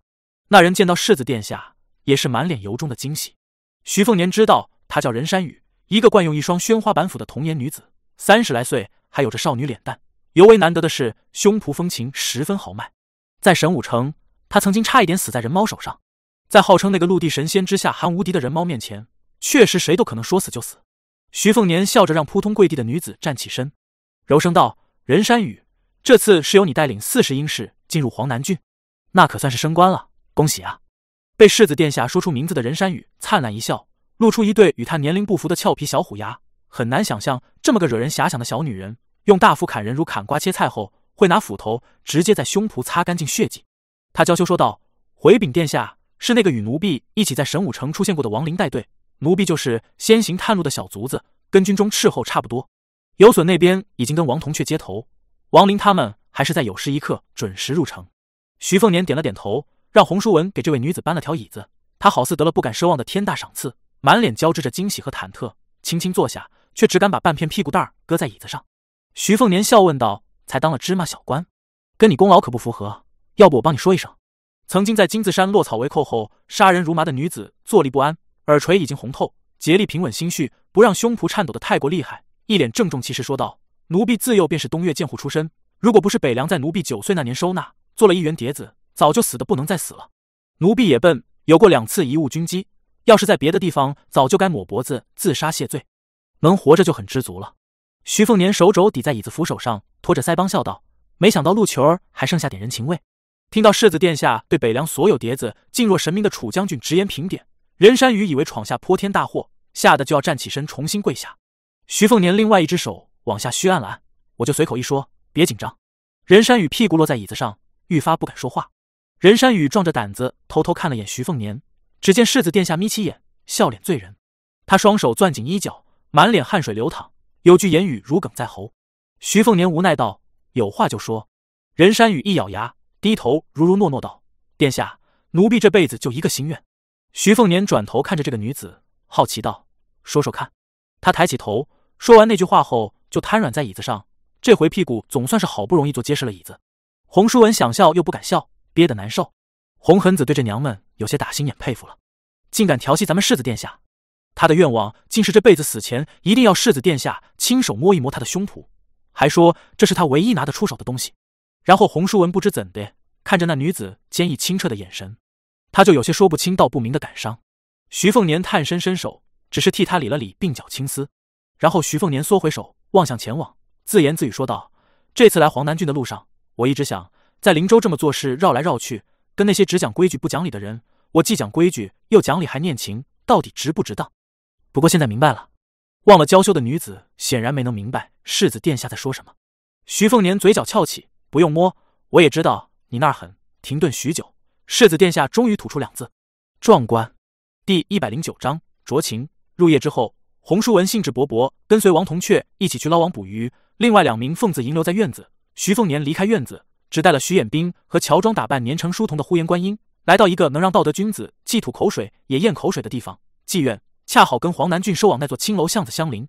那人见到世子殿下，也是满脸由衷的惊喜。徐凤年知道，她叫任山雨，一个惯用一双宣花板斧的童颜女子，三十来岁，还有着少女脸蛋。尤为难得的是，胸脯风情十分豪迈。在神武城，他曾经差一点死在人猫手上。在号称那个陆地神仙之下还无敌的人猫面前，确实谁都可能说死就死。徐凤年笑着让扑通跪地的女子站起身，柔声道：“任山雨，这次是由你带领四十英士进入黄南郡，那可算是升官了，恭喜啊！”被世子殿下说出名字的任山雨灿烂一笑，露出一对与他年龄不符的俏皮小虎牙。很难想象，这么个惹人遐想的小女人，用大斧砍人如砍瓜切菜后，会拿斧头直接在胸脯擦干净血迹。他娇羞说道：“回禀殿下，是那个与奴婢一起在神武城出现过的亡灵带队。”奴婢就是先行探路的小卒子，跟军中斥候差不多。有隼那边已经跟王铜雀接头，王林他们还是在有时一刻准时入城。徐凤年点了点头，让洪淑文给这位女子搬了条椅子。他好似得了不敢奢望的天大赏赐，满脸交织着惊喜和忐忑，轻轻坐下，却只敢把半片屁股蛋搁在椅子上。徐凤年笑问道：“才当了芝麻小官，跟你功劳可不符合，要不我帮你说一声。”曾经在金子山落草为寇后杀人如麻的女子坐立不安。耳垂已经红透，竭力平稳心绪，不让胸脯颤抖的太过厉害，一脸郑重其事说道：“奴婢自幼便是东岳剑户出身，如果不是北凉在奴婢九岁那年收纳，做了一员碟子，早就死的不能再死了。奴婢也笨，有过两次贻误军机，要是在别的地方，早就该抹脖子自杀谢罪，能活着就很知足了。”徐凤年手肘抵在椅子扶手上，托着腮帮笑道：“没想到陆球儿还剩下点人情味。”听到世子殿下对北凉所有碟子敬若神明的楚将军直言评点。任山雨以为闯下泼天大祸，吓得就要站起身重新跪下。徐凤年另外一只手往下虚按了按，我就随口一说，别紧张。任山雨屁股落在椅子上，愈发不敢说话。任山雨壮着胆子偷偷看了眼徐凤年，只见世子殿下眯起眼，笑脸醉人。他双手攥紧衣角，满脸汗水流淌，有句言语如鲠在喉。徐凤年无奈道：“有话就说。”任山雨一咬牙，低头如如诺诺道：“殿下，奴婢这辈子就一个心愿。”徐凤年转头看着这个女子，好奇道：“说说看。”他抬起头，说完那句话后，就瘫软在椅子上。这回屁股总算是好不容易坐结实了椅子。洪淑文想笑又不敢笑，憋得难受。洪恒子对这娘们有些打心眼佩服了，竟敢调戏咱们世子殿下。他的愿望竟是这辈子死前一定要世子殿下亲手摸一摸他的胸脯，还说这是他唯一拿得出手的东西。然后洪叔文不知怎的看着那女子坚毅清澈的眼神。他就有些说不清道不明的感伤。徐凤年探身伸手，只是替他理了理鬓角青丝，然后徐凤年缩回手，望向前往，自言自语说道：“这次来黄南郡的路上，我一直想，在灵州这么做事，绕来绕去，跟那些只讲规矩不讲理的人，我既讲规矩又讲理还念情，到底值不值当？不过现在明白了。”忘了娇羞的女子显然没能明白世子殿下在说什么。徐凤年嘴角翘起：“不用摸，我也知道你那儿狠。”停顿许久。世子殿下终于吐出两字：“壮观。”第一百零九章酌情。入夜之后，洪叔文兴致勃勃跟随王铜雀一起去捞网捕鱼，另外两名凤子营留在院子。徐凤年离开院子，只带了徐衍兵和乔装打扮年成书童的呼延观音，来到一个能让道德君子既吐口水也咽口水的地方——妓院，恰好跟黄南郡收网那座青楼巷子相邻。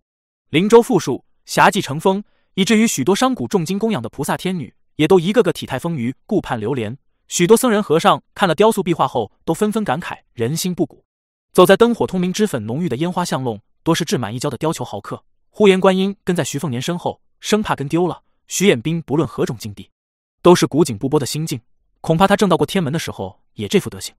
灵州富庶，侠妓成风，以至于许多商贾重金供养的菩萨天女，也都一个个体态丰腴，顾盼流连。许多僧人和尚看了雕塑壁画后，都纷纷感慨人心不古。走在灯火通明、脂粉浓郁的烟花巷弄，多是志满意骄的雕裘豪客。呼延观音跟在徐凤年身后，生怕跟丢了。徐衍兵不论何种境地，都是古井不波的心境。恐怕他正到过天门的时候，也这副德行。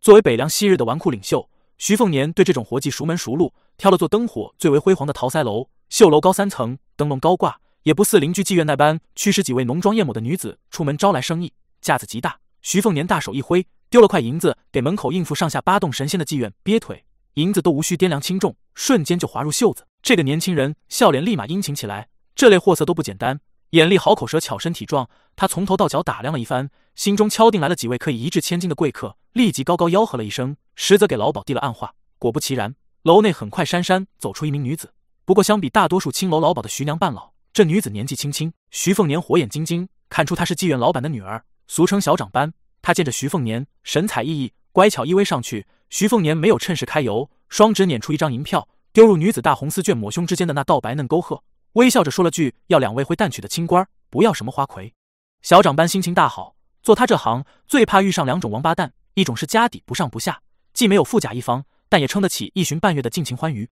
作为北凉昔日的纨绔领袖，徐凤年对这种活计熟门熟路，挑了座灯火最为辉煌的桃腮楼。绣楼高三层，灯笼高挂，也不似邻居妓院那般驱使几位浓妆艳抹的女子出门招来生意，架子极大。徐凤年大手一挥，丢了块银子给门口应付上下八洞神仙的妓院憋腿，银子都无需掂量轻重，瞬间就滑入袖子。这个年轻人笑脸立马殷勤起来。这类货色都不简单，眼力好，口舌巧，身体壮。他从头到脚打量了一番，心中敲定来了几位可以一掷千金的贵客，立即高高吆喝了一声，实则给老鸨递了暗话。果不其然，楼内很快姗姗走出一名女子。不过相比大多数青楼老鸨的徐娘半老，这女子年纪轻轻。徐凤年火眼金睛，看出她是妓院老板的女儿，俗称小长班。他见着徐凤年神采奕奕、乖巧依偎上去，徐凤年没有趁势揩油，双指捻出一张银票，丢入女子大红丝绢抹胸之间的那道白嫩沟壑，微笑着说了句：“要两位会淡曲的清官，不要什么花魁。”小长班心情大好，做他这行最怕遇上两种王八蛋，一种是家底不上不下，既没有富甲一方，但也撑得起一旬半月的尽情欢愉。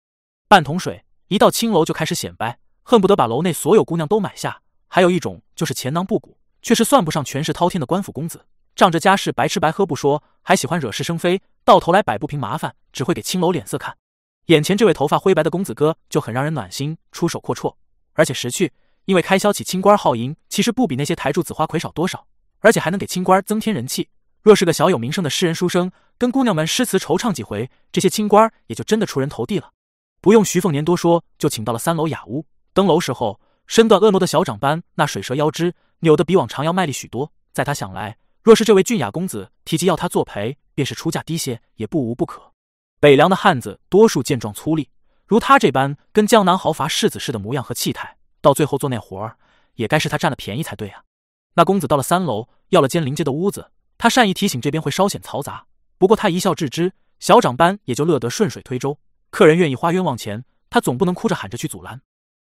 半桶水一到青楼就开始显摆，恨不得把楼内所有姑娘都买下；还有一种就是钱囊不鼓，却是算不上权势滔天的官府公子。仗着家世白吃白喝不说，还喜欢惹是生非，到头来摆不平麻烦，只会给青楼脸色看。眼前这位头发灰白的公子哥就很让人暖心，出手阔绰，而且识趣。因为开销起清官耗银，其实不比那些台柱子花魁少多少，而且还能给清官增添人气。若是个小有名声的诗人书生，跟姑娘们诗词惆怅几回，这些清官也就真的出人头地了。不用徐凤年多说，就请到了三楼雅屋。登楼时候，身段婀娜的小长班那水蛇腰肢扭得比往常要卖力许多，在他想来。若是这位俊雅公子提及要他作陪，便是出价低些也不无不可。北凉的汉子多数健壮粗粝，如他这般跟江南豪阀世子似的模样和气态，到最后做那活儿，也该是他占了便宜才对啊。那公子到了三楼，要了间临街的屋子，他善意提醒这边会稍显嘈杂，不过他一笑置之，小长班也就乐得顺水推舟。客人愿意花冤枉钱，他总不能哭着喊着去阻拦。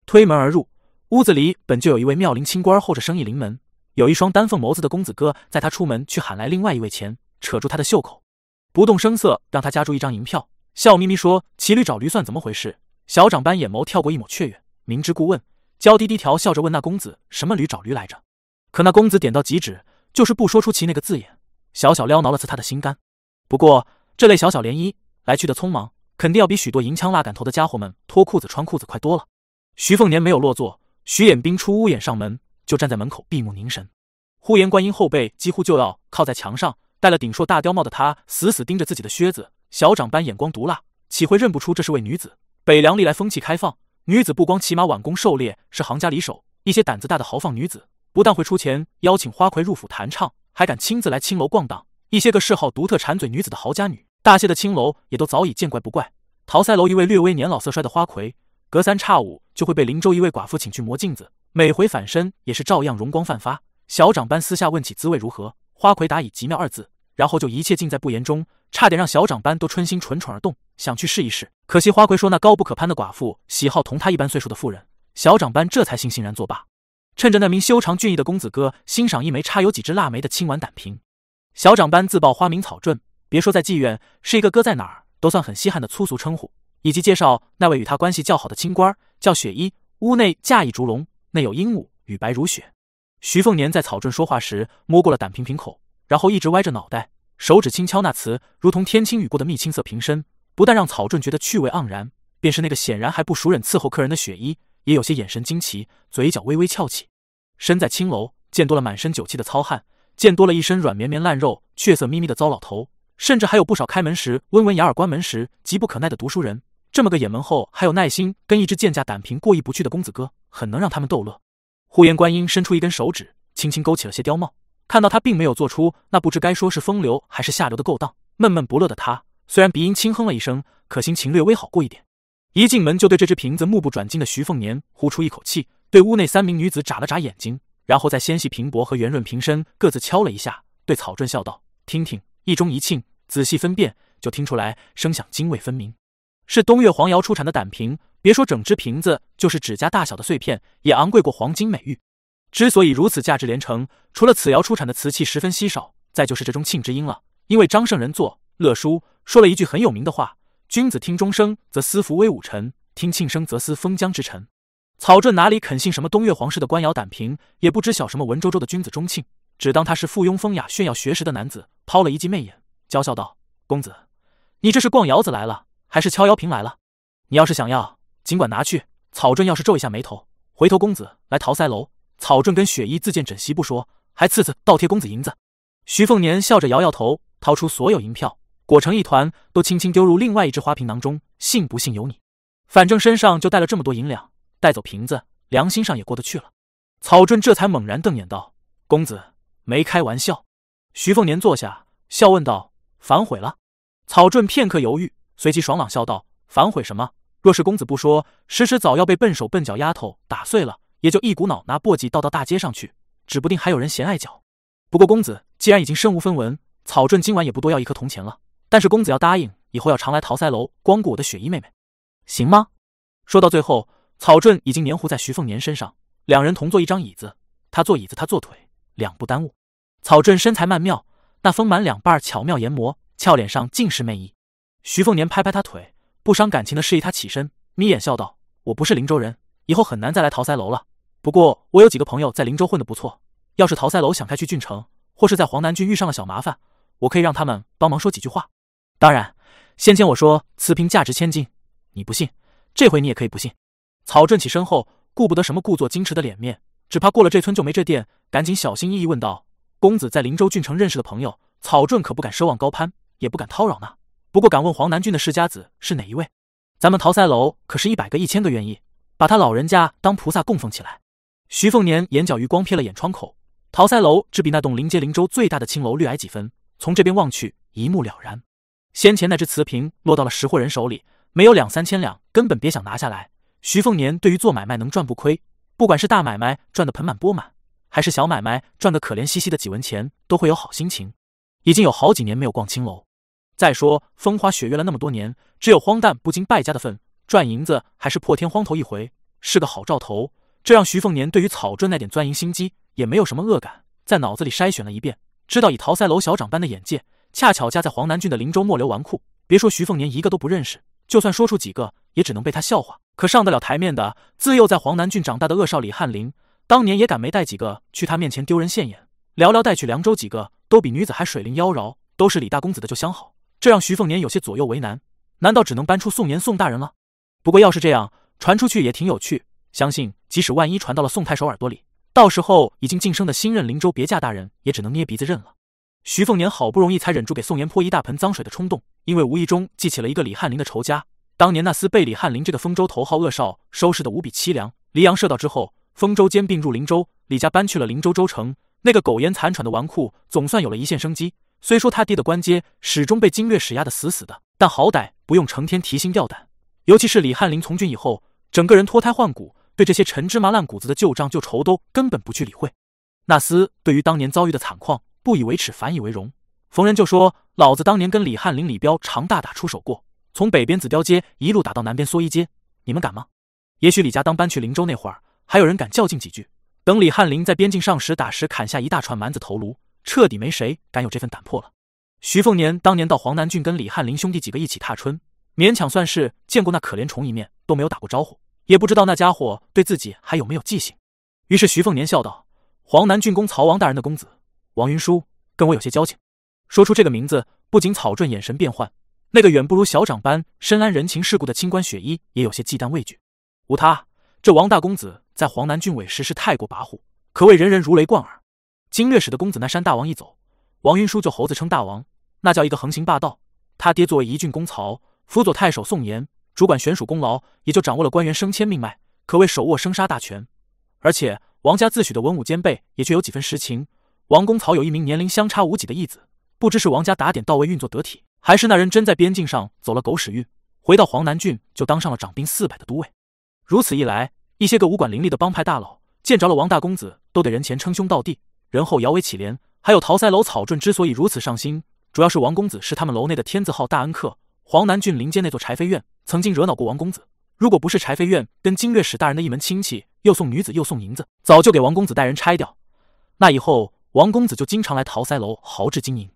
推门而入，屋子里本就有一位妙龄清官候着生意临门。有一双丹凤眸子的公子哥，在他出门去喊来另外一位前，扯住他的袖口，不动声色，让他夹住一张银票，笑眯眯说：“骑驴找驴算怎么回事？”小长班眼眸跳过一抹雀跃，明知故问，娇滴滴调笑着问那公子：“什么驴找驴来着？”可那公子点到即止，就是不说出其那个字眼，小小撩挠了次他的心肝。不过这类小小涟漪，来去的匆忙，肯定要比许多银枪蜡杆头的家伙们脱裤子穿裤子快多了。徐凤年没有落座，徐衍兵出屋掩上门。就站在门口闭目凝神，呼延观音后背几乎就要靠在墙上，戴了顶硕大貂帽的他死死盯着自己的靴子，小长般眼光毒辣，岂会认不出这是位女子？北凉历来风气开放，女子不光骑马、挽弓、狩猎是行家里手，一些胆子大的豪放女子，不但会出钱邀请花魁入府弹唱，还敢亲自来青楼逛荡。一些个嗜好独特馋嘴女子的豪家女，大些的青楼也都早已见怪不怪。桃腮楼一位略微年老色衰的花魁，隔三差五就会被林州一位寡妇请去磨镜子。每回反身也是照样容光焕发。小长班私下问起滋味如何，花魁答以极妙二字，然后就一切尽在不言中，差点让小长班都春心蠢蠢而动，想去试一试。可惜花魁说那高不可攀的寡妇喜好同他一般岁数的妇人，小长班这才悻悻然作罢。趁着那名修长俊逸的公子哥欣赏一枚插有几枝腊梅的青碗胆瓶，小长班自报花名草俊，别说在妓院，是一个搁在哪儿都算很稀罕的粗俗称呼，以及介绍那位与他关系较好的清官叫雪衣，屋内架一竹笼。内有鹦鹉，羽白如雪。徐凤年在草镇说话时，摸过了胆瓶瓶口，然后一直歪着脑袋，手指轻敲那瓷，如同天青雨过的蜜青色瓶身，不但让草镇觉得趣味盎然，便是那个显然还不熟忍伺候客人的雪衣，也有些眼神惊奇，嘴角微微翘起。身在青楼，见多了满身酒气的糙汉，见多了一身软绵绵烂肉、血色眯眯的糟老头，甚至还有不少开门时温文雅尔、关门时急不可耐的读书人。这么个眼门后，还有耐心跟一只贱价胆瓶过意不去的公子哥。很能让他们逗乐。呼延观音伸出一根手指，轻轻勾起了些貂帽。看到他并没有做出那不知该说是风流还是下流的勾当，闷闷不乐的他，虽然鼻音轻哼了一声，可心情略微好过一点。一进门就对这只瓶子目不转睛的徐凤年呼出一口气，对屋内三名女子眨了眨眼睛，然后在纤细平薄和圆润瓶身各自敲了一下，对草震笑道：“听听，一中一庆，仔细分辨，就听出来声响泾渭分明，是东岳黄窑出产的胆瓶。”别说整只瓶子，就是指甲大小的碎片，也昂贵过黄金美玉。之所以如此价值连城，除了此窑出产的瓷器十分稀少，再就是这中庆之音了。因为张圣人作《乐书》说了一句很有名的话：“君子听钟声，则思服威武臣；听庆声，则思封疆之臣。”草镇哪里肯信什么东岳皇室的官窑胆瓶，也不知晓什么文绉绉的君子钟庆，只当他是附庸风雅、炫耀学识的男子，抛了一记媚眼，娇笑道：“公子，你这是逛窑子来了，还是敲窑瓶来了？你要是想要。”尽管拿去。草震要是皱一下眉头，回头公子来桃腮楼，草震跟雪衣自荐枕席不说，还次次倒贴公子银子。徐凤年笑着摇摇头，掏出所有银票，裹成一团，都轻轻丢入另外一只花瓶囊中。信不信由你，反正身上就带了这么多银两，带走瓶子，良心上也过得去了。草震这才猛然瞪眼道：“公子没开玩笑。”徐凤年坐下，笑问道：“反悔了？”草震片刻犹豫，随即爽朗笑道：“反悔什么？”若是公子不说，时时早要被笨手笨脚丫头打碎了，也就一股脑拿簸箕倒到大街上去。指不定还有人嫌碍脚。不过公子既然已经身无分文，草镇今晚也不多要一颗铜钱了。但是公子要答应以后要常来桃腮楼光顾我的雪衣妹妹，行吗？说到最后，草镇已经黏糊在徐凤年身上，两人同坐一张椅子，他坐椅子，他坐腿，两不耽误。草镇身材曼妙，那丰满两瓣巧妙研磨，俏脸上尽是媚意。徐凤年拍拍他腿，不伤感情的示意他起身，眯眼笑道：“我不是灵州人，以后很难再来桃腮楼了。不过我有几个朋友在灵州混得不错，要是桃腮楼想开去郡城，或是在黄南郡遇上了小麻烦，我可以让他们帮忙说几句话。当然，先前我说瓷瓶价值千金，你不信，这回你也可以不信。”草镇起身后，顾不得什么故作矜持的脸面，只怕过了这村就没这店，赶紧小心翼翼问道：“公子在灵州郡城认识的朋友，草镇可不敢奢望高攀，也不敢叨扰呢。”不过，敢问黄南郡的世家子是哪一位？咱们桃腮楼可是一百个、一千个愿意把他老人家当菩萨供奉起来。徐凤年眼角余光瞥了眼窗口，桃腮楼只比那栋临街灵州最大的青楼略矮几分。从这边望去，一目了然。先前那只瓷瓶落到了识货人手里，没有两三千两，根本别想拿下来。徐凤年对于做买卖能赚不亏，不管是大买卖赚得盆满钵满，还是小买卖赚个可怜兮兮的几文钱，都会有好心情。已经有好几年没有逛青楼。再说风花雪月了那么多年，只有荒诞不经败家的份，赚银子还是破天荒头一回，是个好兆头。这让徐凤年对于草镇那点钻营心机也没有什么恶感，在脑子里筛选了一遍，知道以桃腮楼小长般的眼界，恰巧家在黄南郡的林州末流纨绔，别说徐凤年一个都不认识，就算说出几个，也只能被他笑话。可上得了台面的，自幼在黄南郡长大的恶少李翰林，当年也敢没带几个去他面前丢人现眼，寥寥带去凉州几个，都比女子还水灵妖娆，都是李大公子的旧相好。这让徐凤年有些左右为难，难道只能搬出宋年宋大人了？不过要是这样传出去也挺有趣，相信即使万一传到了宋太守耳朵里，到时候已经晋升的新任灵州别驾大人也只能捏鼻子认了。徐凤年好不容易才忍住给宋岩泼一大盆脏水的冲动，因为无意中记起了一个李翰林的仇家，当年那厮被李翰林这个丰州头号恶少收拾的无比凄凉。黎阳射道之后，丰州兼并入灵州，李家搬去了灵州州城，那个苟延残喘的纨绔总算有了一线生机。虽说他爹的官阶始终被金略使压得死死的，但好歹不用成天提心吊胆。尤其是李翰林从军以后，整个人脱胎换骨，对这些陈芝麻烂谷子的旧账旧仇都根本不去理会。那厮对于当年遭遇的惨况不以为耻，反以为荣。逢人就说：“老子当年跟李翰林、李彪常大打出手过，从北边紫雕街一路打到南边蓑衣街，你们敢吗？”也许李家当搬去灵州那会儿，还有人敢较劲几句。等李翰林在边境上时打时砍下一大串蛮子头颅。彻底没谁敢有这份胆魄了。徐凤年当年到黄南郡跟李翰林兄弟几个一起踏春，勉强算是见过那可怜虫一面，都没有打过招呼，也不知道那家伙对自己还有没有记性。于是徐凤年笑道：“黄南郡公曹王大人的公子王云舒，跟我有些交情。”说出这个名字，不仅草镇眼神变幻，那个远不如小长般深谙人情世故的清官雪衣也有些忌惮畏惧。无他，这王大公子在黄南郡委实是太过跋扈，可谓人人如雷贯耳。经略使的公子那山大王一走，王云舒就猴子称大王，那叫一个横行霸道。他爹作为一郡公曹，辅佐太守宋延，主管悬属功劳，也就掌握了官员升迁命脉，可谓手握生杀大权。而且王家自诩的文武兼备，也却有几分实情。王公曹有一名年龄相差无几的义子，不知是王家打点到位，运作得体，还是那人真在边境上走了狗屎运，回到黄南郡就当上了掌兵四百的都尉。如此一来，一些个武馆林立的帮派大佬见着了王大公子，都得人前称兄道弟。人后摇尾乞怜，还有桃腮楼草镇之所以如此上心，主要是王公子是他们楼内的天字号大恩客。黄南郡临街那座柴妃院曾经惹恼过王公子，如果不是柴妃院跟金略使大人的一门亲戚，又送女子又送银子，早就给王公子带人拆掉。那以后，王公子就经常来桃腮楼豪掷金银。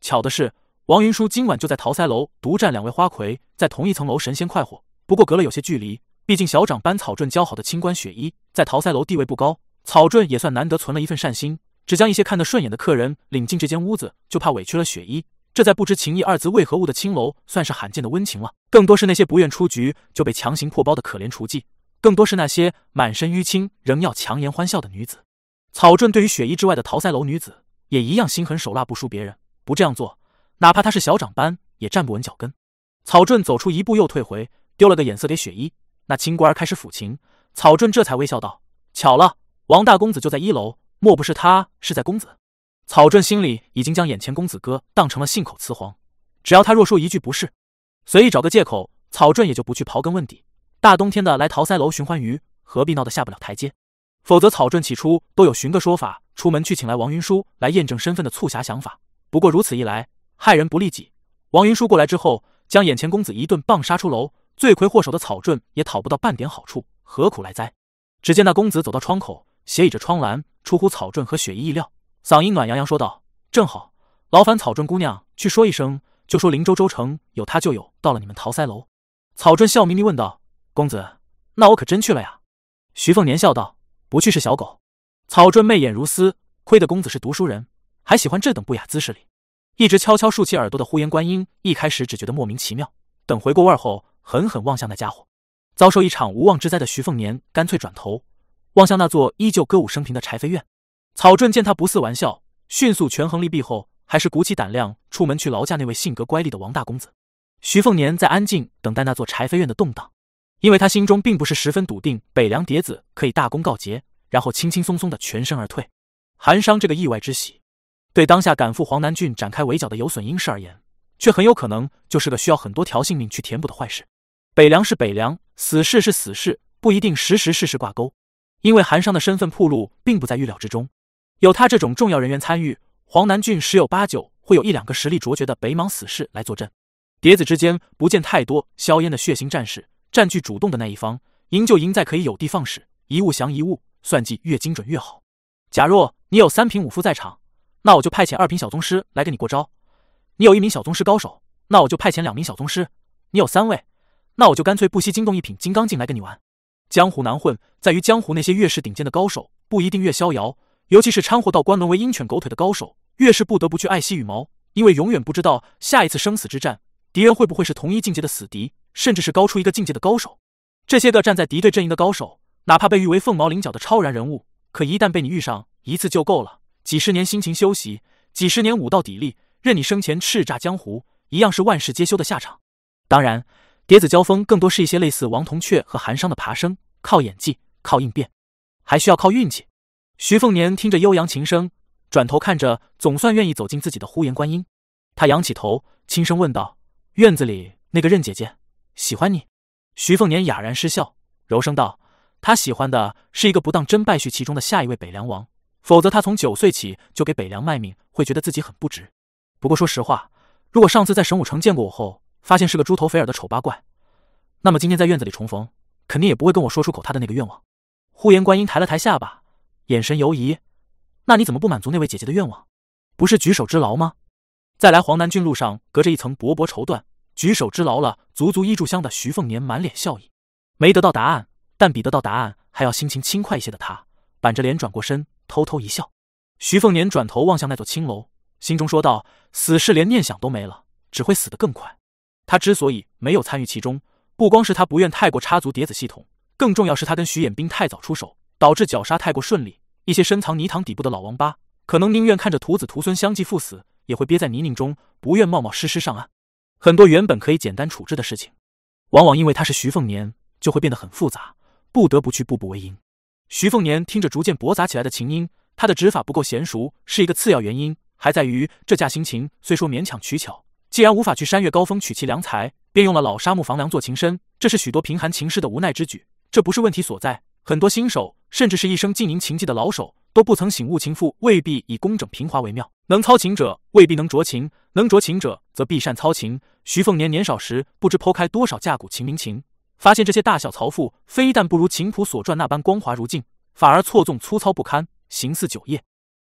巧的是，王云舒今晚就在桃腮楼独占两位花魁，在同一层楼神仙快活。不过隔了有些距离，毕竟小长班草镇交好的清官雪衣在桃腮楼地位不高，草镇也算难得存了一份善心。只将一些看得顺眼的客人领进这间屋子，就怕委屈了雪衣。这在不知情义二字为何物的青楼，算是罕见的温情了。更多是那些不愿出局就被强行破包的可怜雏妓，更多是那些满身淤青仍要强颜欢笑的女子。草镇对于雪衣之外的桃腮楼女子，也一样心狠手辣，不输别人。不这样做，哪怕他是小长班，也站不稳脚跟。草镇走出一步又退回，丢了个眼色给雪衣。那清官开始抚琴，草镇这才微笑道：“巧了，王大公子就在一楼。”莫不是他是在公子？草镇心里已经将眼前公子哥当成了信口雌黄，只要他若说一句不是，随意找个借口，草镇也就不去刨根问底。大冬天的来桃腮楼寻欢娱，何必闹得下不了台阶？否则草镇起初都有寻个说法，出门去请来王云舒来验证身份的促狭想法。不过如此一来，害人不利己。王云舒过来之后，将眼前公子一顿棒杀出楼，罪魁祸首的草盾也讨不到半点好处，何苦来哉？只见那公子走到窗口，斜倚着窗栏，出乎草盾和雪姨意料，嗓音暖洋洋说道：“正好，劳烦草盾姑娘去说一声，就说灵州州城有他就有到了你们桃腮楼。”草盾笑眯眯问道：“公子，那我可真去了呀？”徐凤年笑道：“不去是小狗。”草盾媚眼如丝，亏得公子是读书人，还喜欢这等不雅姿势里。一直悄悄竖起耳朵的呼延观音，一开始只觉得莫名其妙，等回过味后，狠狠望向那家伙。遭受一场无妄之灾的徐凤年，干脆转头望向那座依旧歌舞升平的柴妃院。草盾见他不似玩笑，迅速权衡利弊后，还是鼓起胆量出门去劳驾那位性格乖戾的王大公子。徐凤年在安静等待那座柴妃院的动荡，因为他心中并不是十分笃定北凉蝶子可以大功告捷，然后轻轻松松的全身而退。寒商这个意外之喜。对当下赶赴黄南郡展开围剿的有损英氏而言，却很有可能就是个需要很多条性命去填补的坏事。北凉是北凉，死士是死士，不一定时时事事挂钩。因为韩商的身份铺路并不在预料之中，有他这种重要人员参与，黄南郡十有八九会有一两个实力卓绝的北莽死士来坐镇。碟子之间不见太多硝烟的血腥战士，占据主动的那一方，赢就赢在可以有的放矢，一物降一物，算计越精准越好。假若你有三品武夫在场。那我就派遣二品小宗师来跟你过招。你有一名小宗师高手，那我就派遣两名小宗师。你有三位，那我就干脆不惜惊动一品金刚镜来跟你玩。江湖难混，在于江湖那些越是顶尖的高手，不一定越逍遥。尤其是掺和到关沦为鹰犬狗腿的高手，越是不得不去爱惜羽毛，因为永远不知道下一次生死之战，敌人会不会是同一境界的死敌，甚至是高出一个境界的高手。这些个站在敌对阵营的高手，哪怕被誉为凤毛麟角的超然人物，可一旦被你遇上一次就够了。几十年辛勤修习，几十年武道砥砺，任你生前叱咤江湖，一样是万事皆休的下场。当然，叠子交锋更多是一些类似王铜雀和寒商的爬升，靠演技，靠应变，还需要靠运气。徐凤年听着悠扬琴声，转头看着总算愿意走进自己的呼延观音，他仰起头，轻声问道：“院子里那个任姐姐喜欢你？”徐凤年哑然失笑，柔声道：“他喜欢的是一个不当真败絮其中的下一位北凉王。”否则，他从九岁起就给北凉卖命，会觉得自己很不值。不过，说实话，如果上次在神武城见过我后，发现是个猪头肥耳的丑八怪，那么今天在院子里重逢，肯定也不会跟我说出口他的那个愿望。呼延观音抬了抬下巴，眼神犹疑：“那你怎么不满足那位姐姐的愿望？不是举手之劳吗？”在来黄南郡路上，隔着一层薄薄绸缎，举手之劳了足足一炷香的徐凤年满脸笑意，没得到答案，但比得到答案还要心情轻快一些的他，板着脸转过身。偷偷一笑，徐凤年转头望向那座青楼，心中说道：“死是连念想都没了，只会死得更快。”他之所以没有参与其中，不光是他不愿太过插足叠子系统，更重要是他跟徐衍兵太早出手，导致绞杀太过顺利。一些深藏泥塘底部的老王八，可能宁愿看着徒子徒孙相继赴死，也会憋在泥泞中，不愿冒冒失失上岸。很多原本可以简单处置的事情，往往因为他是徐凤年，就会变得很复杂，不得不去步步为营。徐凤年听着逐渐驳杂起来的琴音，他的指法不够娴熟是一个次要原因，还在于这架心琴虽说勉强取巧，既然无法去山岳高峰取其良材，便用了老沙木房梁做琴身，这是许多贫寒琴师的无奈之举。这不是问题所在，很多新手甚至是一生经营琴技的老手，都不曾醒悟琴赋未必以工整平滑为妙。能操琴者未必能酌琴，能酌琴者则必善操琴。徐凤年年少时不知剖开多少架古琴名琴。发现这些大小曹赋，非但不如琴谱所传那般光滑如镜，反而错综粗糙不堪，形似酒液。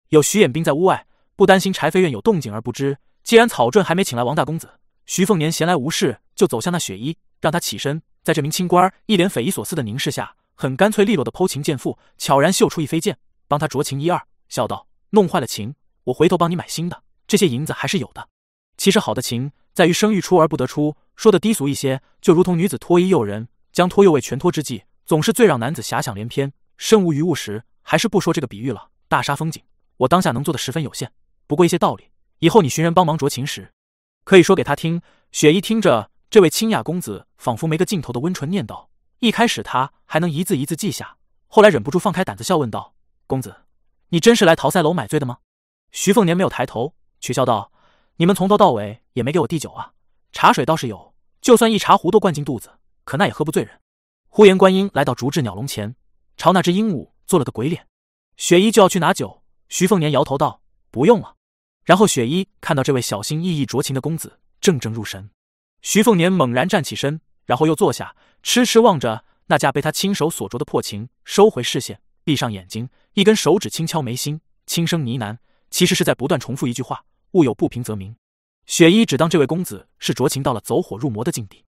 有徐衍兵在屋外，不担心柴妃院有动静而不知。既然草盾还没请来王大公子，徐凤年闲来无事，就走向那雪衣，让他起身。在这名清官一脸匪夷所思的凝视下，很干脆利落的剖琴剑腹，悄然绣出一飞剑，帮他酌情一二，笑道：“弄坏了琴，我回头帮你买新的，这些银子还是有的。其实好的琴，在于声欲出而不得出。”说的低俗一些，就如同女子脱衣诱人，将脱又未全脱之际，总是最让男子遐想连篇，身无余物时，还是不说这个比喻了。大煞风景，我当下能做的十分有限。不过一些道理，以后你寻人帮忙酌情时，可以说给他听。雪衣听着这位清雅公子仿佛没个尽头的温纯念叨，一开始他还能一字一字记下，后来忍不住放开胆子笑问道：“公子，你真是来桃腮楼买醉的吗？”徐凤年没有抬头，取笑道：“你们从头到尾也没给我递酒啊。”茶水倒是有，就算一茶壶都灌进肚子，可那也喝不醉人。呼延观音来到竹制鸟笼前，朝那只鹦鹉做了个鬼脸。雪姨就要去拿酒，徐凤年摇头道：“不用了。”然后雪衣看到这位小心翼翼酌情的公子，怔怔入神。徐凤年猛然站起身，然后又坐下，痴痴望着那架被他亲手所着的破琴，收回视线，闭上眼睛，一根手指轻敲眉心，轻声呢喃，其实是在不断重复一句话：“物有不平则鸣。”雪衣只当这位公子是酌情到了走火入魔的境地。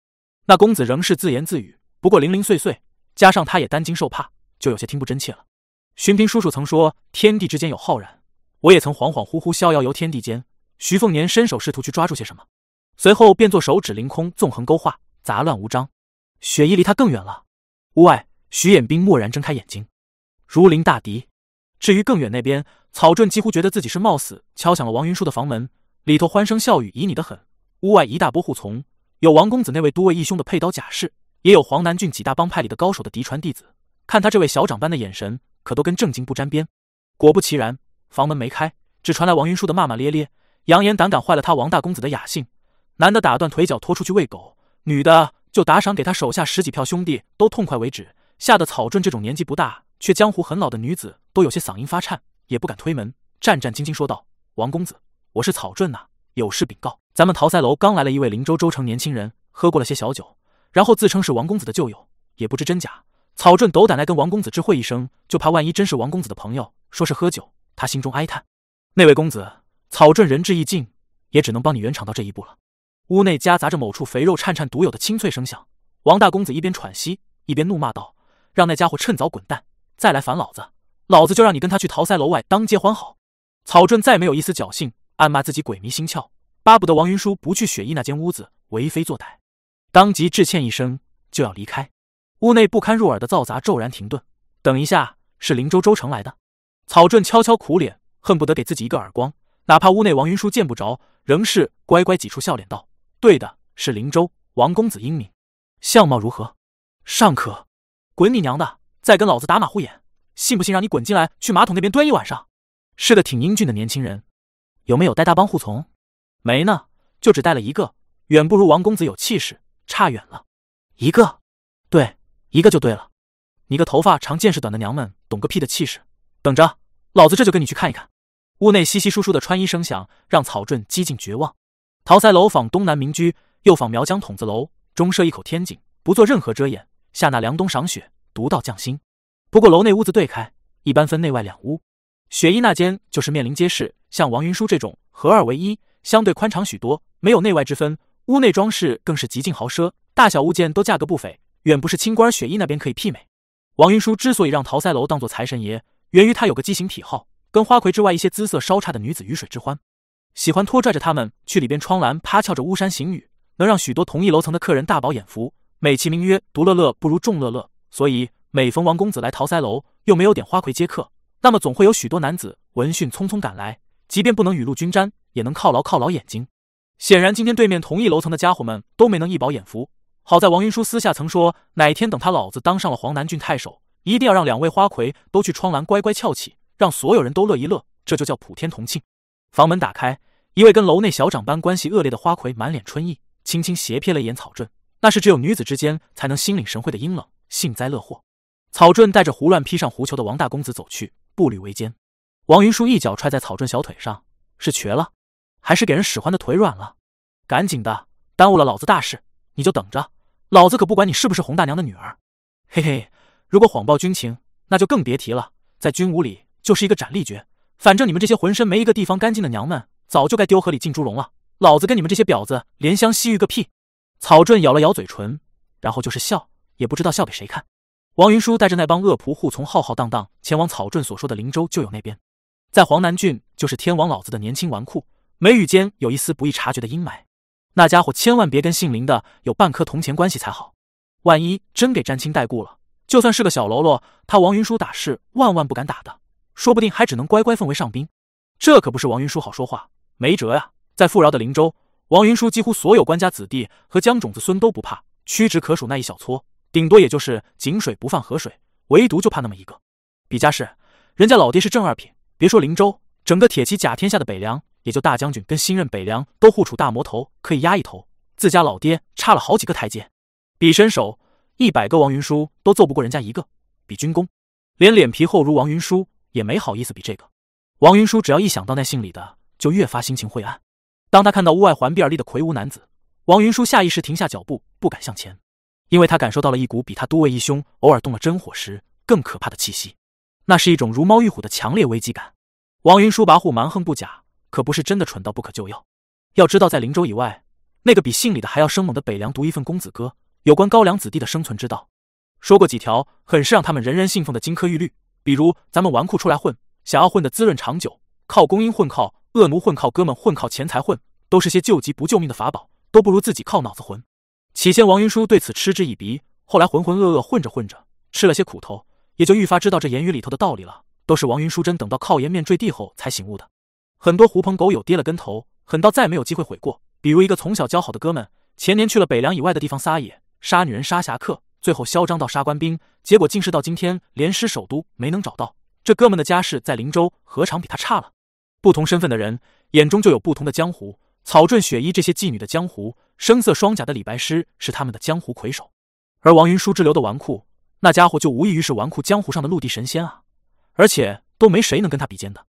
那公子仍是自言自语，不过零零碎碎，加上他也担惊受怕，就有些听不真切了。荀平叔叔曾说：“天地之间有浩然。”我也曾恍恍惚惚逍遥游天地间。徐凤年伸手试图去抓住些什么，随后便做手指凌空纵横勾画，杂乱无章。雪衣离他更远了。屋外，徐衍兵蓦然睁开眼睛，如临大敌。至于更远那边，草震几乎觉得自己是冒死敲响了王云舒的房门，里头欢声笑语，旖旎的很。屋外一大波护从，有王公子那位都尉义兄的佩刀甲士，也有黄南郡几大帮派里的高手的嫡传弟子。看他这位小长般的眼神，可都跟正经不沾边。果不其然。房门没开，只传来王云舒的骂骂咧咧，扬言胆敢坏了他王大公子的雅兴。男的打断腿脚拖出去喂狗，女的就打赏给他手下十几票兄弟都痛快为止。吓得草震这种年纪不大却江湖很老的女子都有些嗓音发颤，也不敢推门，战战兢兢说道：“王公子，我是草震呐，有事禀告。咱们桃腮楼刚来了一位灵州州城年轻人，喝过了些小酒，然后自称是王公子的旧友，也不知真假。草震斗胆来跟王公子知会一声，就怕万一真是王公子的朋友，说是喝酒。”他心中哀叹：“那位公子，草镇仁至义尽，也只能帮你圆场到这一步了。”屋内夹杂着某处肥肉颤颤独有的清脆声响。王大公子一边喘息，一边怒骂道：“让那家伙趁早滚蛋！再来烦老子，老子就让你跟他去桃腮楼外当街欢好。”草镇再没有一丝侥幸，暗骂自己鬼迷心窍，巴不得王云舒不去雪衣那间屋子为非作歹，当即致歉一声就要离开。屋内不堪入耳的噪杂骤然停顿。等一下，是灵州州城来的。草震悄悄苦脸，恨不得给自己一个耳光。哪怕屋内王云舒见不着，仍是乖乖挤出笑脸道：“对的，是林州王公子英明，相貌如何？尚可。滚你娘的！再跟老子打马虎眼，信不信让你滚进来去马桶那边蹲一晚上？”是个挺英俊的年轻人，有没有带大帮护从？没呢，就只带了一个，远不如王公子有气势，差远了。一个，对，一个就对了。你个头发长见识短的娘们，懂个屁的气势！等着，老子这就跟你去看一看。屋内稀稀疏疏的穿衣声响，让草震几近绝望。桃腮楼仿东南民居，又仿苗疆筒子楼，中设一口天井，不做任何遮掩，下那凉冬赏雪，独到匠心。不过楼内屋子对开，一般分内外两屋。雪衣那间就是面临街市，像王云舒这种合二为一，相对宽敞许多，没有内外之分。屋内装饰更是极尽豪奢，大小物件都价格不菲，远不是清官雪衣那边可以媲美。王云舒之所以让桃腮楼当做财神爷。源于他有个畸形癖好，跟花魁之外一些姿色稍差的女子鱼水之欢，喜欢拖拽着他们去里边窗栏趴翘着巫山行雨，能让许多同一楼层的客人大饱眼福，美其名曰独乐乐不如众乐乐。所以每逢王公子来桃腮楼，又没有点花魁接客，那么总会有许多男子闻讯匆匆赶来，即便不能雨露均沾，也能犒劳犒劳眼睛。显然今天对面同一楼层的家伙们都没能一饱眼福。好在王云舒私下曾说，哪天等他老子当上了黄南郡太守。一定要让两位花魁都去窗栏乖乖翘起，让所有人都乐一乐，这就叫普天同庆。房门打开，一位跟楼内小长班关系恶劣的花魁满脸春意，轻轻斜瞥了一眼草震，那是只有女子之间才能心领神会的阴冷，幸灾乐祸。草震带着胡乱披上狐裘的王大公子走去，步履维艰。王云舒一脚踹在草震小腿上，是瘸了，还是给人使唤的腿软了？赶紧的，耽误了老子大事，你就等着，老子可不管你是不是洪大娘的女儿。嘿嘿。如果谎报军情，那就更别提了，在军伍里就是一个斩立决。反正你们这些浑身没一个地方干净的娘们，早就该丢河里进猪笼了。老子跟你们这些婊子怜香惜玉个屁！草震咬了咬嘴唇，然后就是笑，也不知道笑给谁看。王云舒带着那帮恶仆护从浩浩荡荡前往草震所说的灵州旧友那边，在黄南郡就是天王老子的年轻纨绔，眉宇间有一丝不易察觉的阴霾。那家伙千万别跟姓林的有半颗铜钱关系才好，万一真给沾亲带故了。就算是个小喽啰，他王云舒打是万万不敢打的，说不定还只能乖乖奉为上宾。这可不是王云舒好说话，没辙呀。在富饶的灵州，王云舒几乎所有官家子弟和江种子孙都不怕，屈指可数那一小撮，顶多也就是井水不犯河水，唯独就怕那么一个。比家是，人家老爹是正二品，别说灵州，整个铁骑甲天下的北凉，也就大将军跟新任北凉都护楚大魔头可以压一头，自家老爹差了好几个台阶，比身手。一百个王云舒都揍不过人家一个，比军功，连脸皮厚如王云舒也没好意思比这个。王云舒只要一想到那姓李的，就越发心情灰暗。当他看到屋外环臂而立的魁梧男子，王云舒下意识停下脚步，不敢向前，因为他感受到了一股比他多为一兄，偶尔动了真火时更可怕的气息。那是一种如猫遇虎的强烈危机感。王云舒跋扈蛮横不假，可不是真的蠢到不可救药。要知道，在灵州以外，那个比姓李的还要生猛的北凉独一份公子哥，有关高粱子弟的生存之道，说过几条很是让他们人人信奉的金科玉律，比如咱们纨绔出来混，想要混得滋润长久，靠公英混，靠恶奴混，靠哥们混，靠钱财混，都是些救急不救命的法宝，都不如自己靠脑子混。起先王云舒对此嗤之以鼻，后来浑浑噩噩混着混着，吃了些苦头，也就愈发知道这言语里头的道理了。都是王云舒真等到靠颜面坠地后才醒悟的。很多狐朋狗友跌了跟头，狠到再没有机会悔过。比如一个从小交好的哥们，前年去了北凉以外的地方撒野，杀女人、杀侠客，最后嚣张到杀官兵，结果竟是到今天连尸首都没能找到。这哥们的家世在林州何尝比他差了？不同身份的人眼中就有不同的江湖。草遁、雪衣这些妓女的江湖，声色双甲的李白诗是他们的江湖魁首，而王云舒之流的纨绔，那家伙就无异于是纨绔江湖上的陆地神仙啊！而且都没谁能跟他比肩的。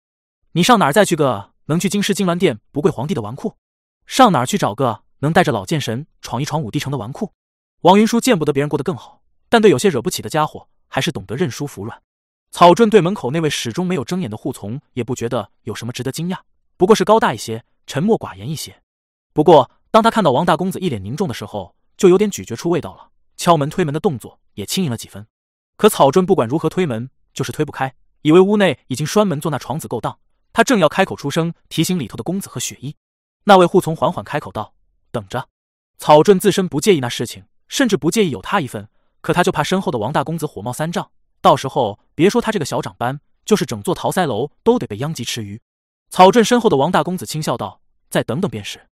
你上哪儿再去个能去京师金銮殿不跪皇帝的纨绔？上哪儿去找个能带着老剑神闯一闯五帝城的纨绔？王云舒见不得别人过得更好，但对有些惹不起的家伙，还是懂得认输服软。草遁对门口那位始终没有睁眼的护从，也不觉得有什么值得惊讶，不过是高大一些，沉默寡言一些。不过当他看到王大公子一脸凝重的时候，就有点咀嚼出味道了。敲门推门的动作也轻盈了几分。可草遁不管如何推门，就是推不开，以为屋内已经拴门做那床子勾当。他正要开口出声提醒里头的公子和雪衣。那位护从缓缓开口道：“等着。”草遁自身不介意那事情，甚至不介意有他一份，可他就怕身后的王大公子火冒三丈，到时候别说他这个小长班，就是整座桃腮楼都得被殃及池鱼。草遁身后的王大公子轻笑道：“再等等便是。”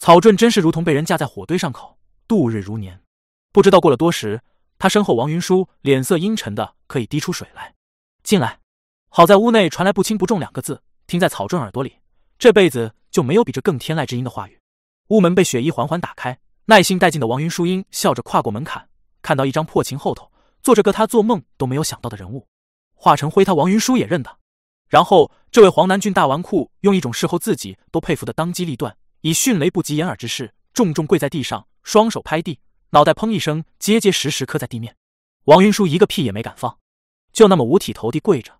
草遁真是如同被人架在火堆上烤，度日如年。不知道过了多时，他身后王云舒脸色阴沉的可以滴出水来。进来。好在屋内传来不轻不重两个字，听在草遁耳朵里，这辈子。就没有比这更天籁之音的话语。屋门被雪衣缓缓打开，耐心待尽的王云舒英笑着跨过门槛，看到一张破琴后头坐着个他做梦都没有想到的人物，华成辉。他王云舒也认得。然后这位黄南郡大纨绔用一种事后自己都佩服的当机立断，以迅雷不及掩耳之势，重重跪在地上，双手拍地，脑袋砰一声结结实实磕在地面。王云舒一个屁也没敢放，就那么五体投地跪着。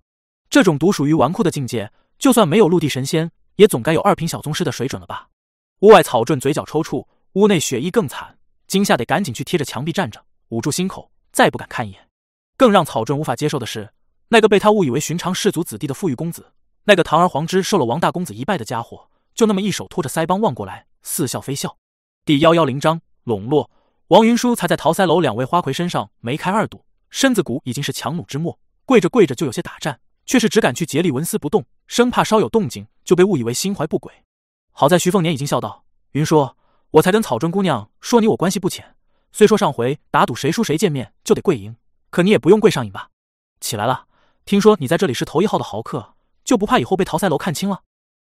这种独属于纨绔的境界，就算没有陆地神仙。也总该有二品小宗师的水准了吧？屋外草遁嘴角抽搐，屋内雪衣更惨，惊吓得赶紧去贴着墙壁站着，捂住心口，再不敢看一眼。更让草遁无法接受的是，那个被他误以为寻常氏族子弟的富裕公子，那个堂而皇之受了王大公子一拜的家伙，就那么一手托着腮帮望过来，似笑非笑。第幺幺零章笼络。王云舒才在桃腮楼两位花魁身上梅开二度，身子骨已经是强弩之末，跪着跪着就有些打颤。却是只敢去竭力纹丝不动，生怕稍有动静就被误以为心怀不轨。好在徐凤年已经笑道：“云舒，我才跟草尊姑娘说你我关系不浅，虽说上回打赌谁输谁见面就得跪赢，可你也不用跪上瘾吧？起来了，听说你在这里是头一号的豪客，就不怕以后被桃腮楼看清了？”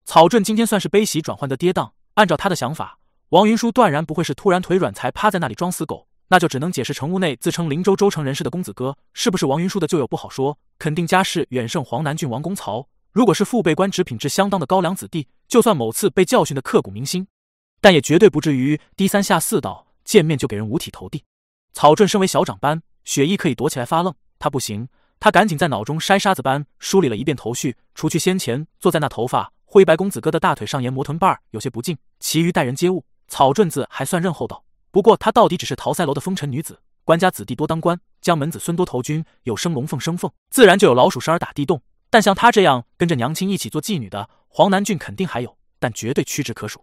草镇今天算是悲喜转换的跌宕，按照他的想法，王云舒断然不会是突然腿软才趴在那里装死狗。那就只能解释成屋内自称灵州州城人士的公子哥是不是王云舒的旧友不好说，肯定家世远胜黄南郡王公曹。如果是父辈官职品质相当的高粱子弟，就算某次被教训的刻骨铭心，但也绝对不至于低三下四道见面就给人五体投地。草遁身为小长班，雪衣可以躲起来发愣，他不行。他赶紧在脑中筛沙子般梳理了一遍头绪，除去先前坐在那头发灰白公子哥的大腿上沿磨臀瓣有些不敬，其余待人接物，草遁子还算认厚道。不过他到底只是桃腮楼的风尘女子，官家子弟多当官，将门子孙多投军，有生龙凤生凤，自然就有老鼠生儿打地洞。但像她这样跟着娘亲一起做妓女的，黄南郡肯定还有，但绝对屈指可数。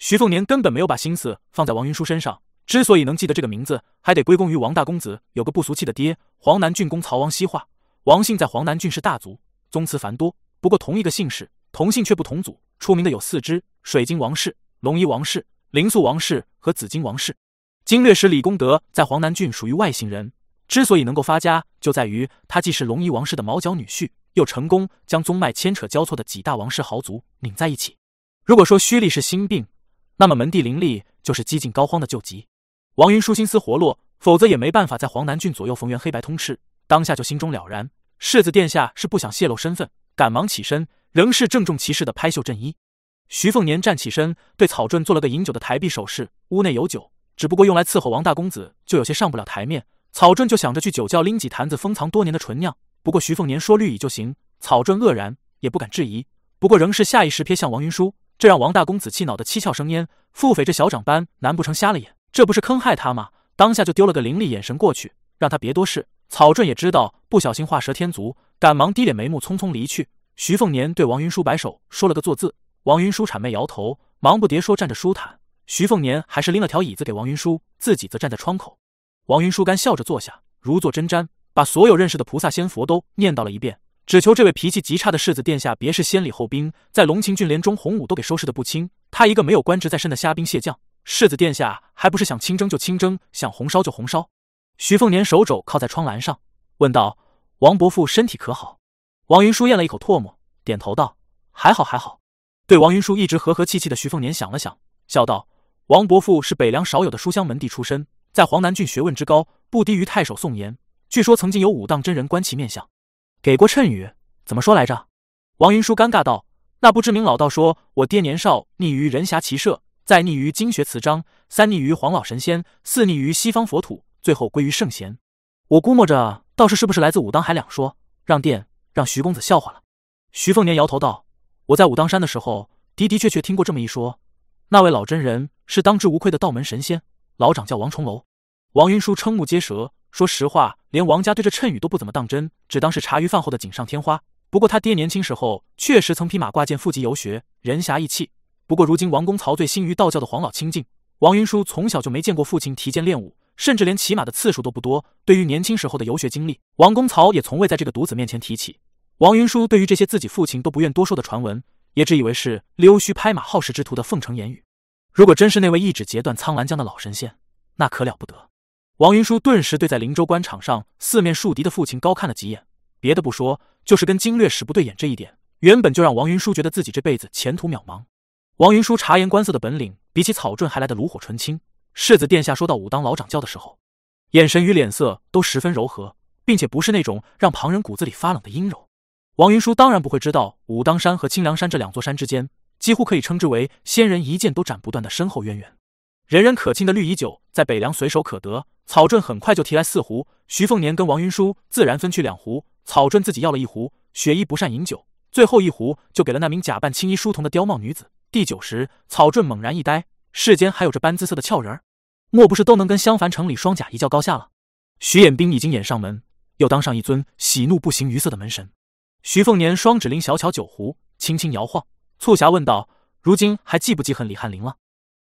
徐凤年根本没有把心思放在王云舒身上，之所以能记得这个名字，还得归功于王大公子有个不俗气的爹，黄南郡公曹王西化。王姓在黄南郡是大族，宗祠繁多，不过同一个姓氏，同姓却不同祖。出名的有四支：水晶王氏、龙衣王氏、灵素王氏和紫金王氏。经略使李功德在黄南郡属于外姓人，之所以能够发家，就在于他既是龙夷王氏的毛脚女婿，又成功将宗脉牵扯交错的几大王氏豪族拧在一起。如果说虚力是心病，那么门第林立就是几近膏肓的救急。王云舒心思活络，否则也没办法在黄南郡左右逢源黑白通吃。当下就心中了然，世子殿下是不想泄露身份，赶忙起身，仍是郑重其事的拍袖振衣。徐凤年站起身，对草盾做了个饮酒的抬臂手势。屋内有酒，只不过用来伺候王大公子，就有些上不了台面。草盾就想着去酒窖拎几坛子封藏多年的纯酿，不过徐凤年说绿蚁就行。草盾愕然，也不敢质疑，不过仍是下意识瞥向王云舒，这让王大公子气恼的七窍生烟。腹诽这小长班，难不成瞎了眼？这不是坑害他吗？当下就丢了个凌厉眼神过去，让他别多事。草顺也知道不小心画蛇添足，赶忙低敛眉目，匆匆离去。徐凤年对王云舒摆手，说了个坐字。王云舒谄媚摇头，忙不迭说站着舒坦。徐凤年还是拎了条椅子给王云舒，自己则站在窗口。王云舒干笑着坐下，如坐针毡，把所有认识的菩萨仙佛都念叨了一遍，只求这位脾气极差的世子殿下别是先礼后兵，在龙秦郡连中红武都给收拾的不轻。他一个没有官职在身的虾兵蟹将，世子殿下还不是想清蒸就清蒸，想红烧就红烧？徐凤年手肘靠在窗栏上，问道：“王伯父身体可好？”王云舒咽了一口唾沫，点头道：“还好，还好。”对王云舒一直和和气气的徐凤年想了想，笑道：“王伯父是北凉少有的书香门第出身，在黄南郡学问之高，不低于太守宋岩。据说曾经有武当真人观其面相，给过谶语，怎么说来着？”王云舒尴尬道：“那不知名老道说，我爹年少溺于人侠骑射，再溺于经学词章，三溺于黄老神仙，四溺于西方佛土。”最后归于圣贤，我估摸着道士是不是来自武当海两说，让殿让徐公子笑话了。徐凤年摇头道：“我在武当山的时候的的确确听过这么一说，那位老真人是当之无愧的道门神仙，老长叫王重楼。”王云舒瞠目结舌，说实话，连王家对这谶语都不怎么当真，只当是茶余饭后的锦上添花。不过他爹年轻时候确实曾匹马挂剑赴极游学，人侠义气。不过如今王公曹最心于道教的黄老清净，王云舒从小就没见过父亲提剑练武。甚至连骑马的次数都不多。对于年轻时候的游学经历，王公曹也从未在这个独子面前提起。王云舒对于这些自己父亲都不愿多说的传闻，也只以为是溜须拍马好事之徒的奉承言语。如果真是那位一指截断苍兰江的老神仙，那可了不得。王云舒顿时对在灵州官场上四面树敌的父亲高看了几眼。别的不说，就是跟经略使不对眼这一点，原本就让王云舒觉得自己这辈子前途渺茫。王云舒察言观色的本领，比起草盾还来得炉火纯青。世子殿下说到武当老掌教的时候，眼神与脸色都十分柔和，并且不是那种让旁人骨子里发冷的阴柔。王云舒当然不会知道武当山和清凉山这两座山之间，几乎可以称之为仙人一剑都斩不断的深厚渊源。人人可亲的绿蚁酒在北凉随手可得，草盾很快就提来四壶，徐凤年跟王云舒自然分去两壶，草盾自己要了一壶。雪衣不善饮酒，最后一壶就给了那名假扮青衣书童的貂帽女子。第九时，草盾猛然一呆。世间还有这般姿色的俏人儿，莫不是都能跟襄樊城里双甲一较高下了？徐衍兵已经演上门，又当上一尊喜怒不形于色的门神。徐凤年双指拎小巧酒壶，轻轻摇晃，促狭问道：“如今还记不记恨李翰林了？”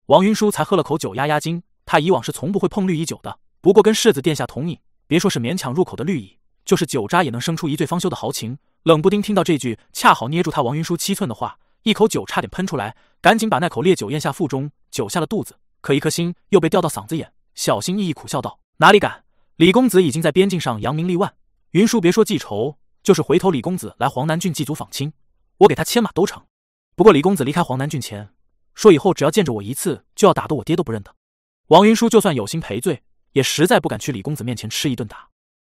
王云舒才喝了口酒压压惊，他以往是从不会碰绿蚁酒的，不过跟世子殿下同饮，别说是勉强入口的绿蚁，就是酒渣也能生出一醉方休的豪情。冷不丁听到这句恰好捏住他王云舒七寸的话。一口酒差点喷出来，赶紧把那口烈酒咽下腹中，酒下了肚子，可一颗心又被吊到嗓子眼，小心翼翼苦笑道：“哪里敢！李公子已经在边境上扬名立万，云舒别说记仇，就是回头李公子来黄南郡祭祖访亲，我给他牵马都成。不过李公子离开黄南郡前，说以后只要见着我一次，就要打得我爹都不认得。王云舒就算有心赔罪，也实在不敢去李公子面前吃一顿打。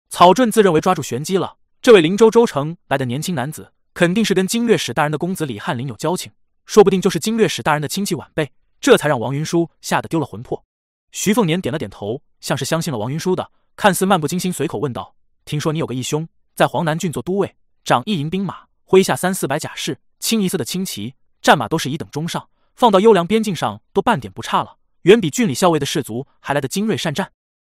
草盾自认为抓住玄机了，这位灵州州城来的年轻男子。”肯定是跟经略使大人的公子李翰林有交情，说不定就是经略使大人的亲戚晚辈，这才让王云舒吓得丢了魂魄。徐凤年点了点头，像是相信了王云舒的，看似漫不经心，随口问道：“听说你有个义兄在黄南郡做都尉，掌一营兵马，麾下三四百甲士，清一色的轻骑，战马都是一等中上，放到优良边境上都半点不差了，远比郡里校尉的士卒还来得精锐善战。”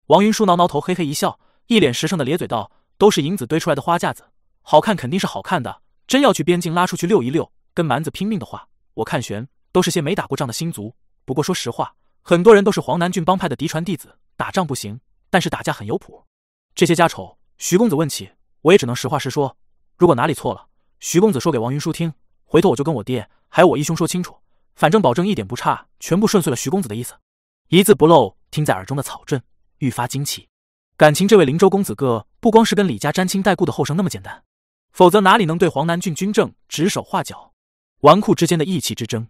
王云舒挠挠头，嘿嘿一笑，一脸实诚的咧嘴道：“都是银子堆出来的花架子，好看肯定是好看的。”真要去边境拉出去溜一溜，跟蛮子拼命的话，我看悬都是些没打过仗的新族。不过说实话，很多人都是黄南郡帮派的嫡传弟子，打仗不行，但是打架很有谱。这些家丑，徐公子问起，我也只能实话实说。如果哪里错了，徐公子说给王云舒听，回头我就跟我爹还有我义兄说清楚，反正保证一点不差，全部顺遂了。徐公子的意思，一字不漏听在耳中的草震愈发惊奇，感情这位灵州公子哥不光是跟李家沾亲带故的后生那么简单。否则哪里能对黄南郡军政指手画脚？纨绔之间的义气之争，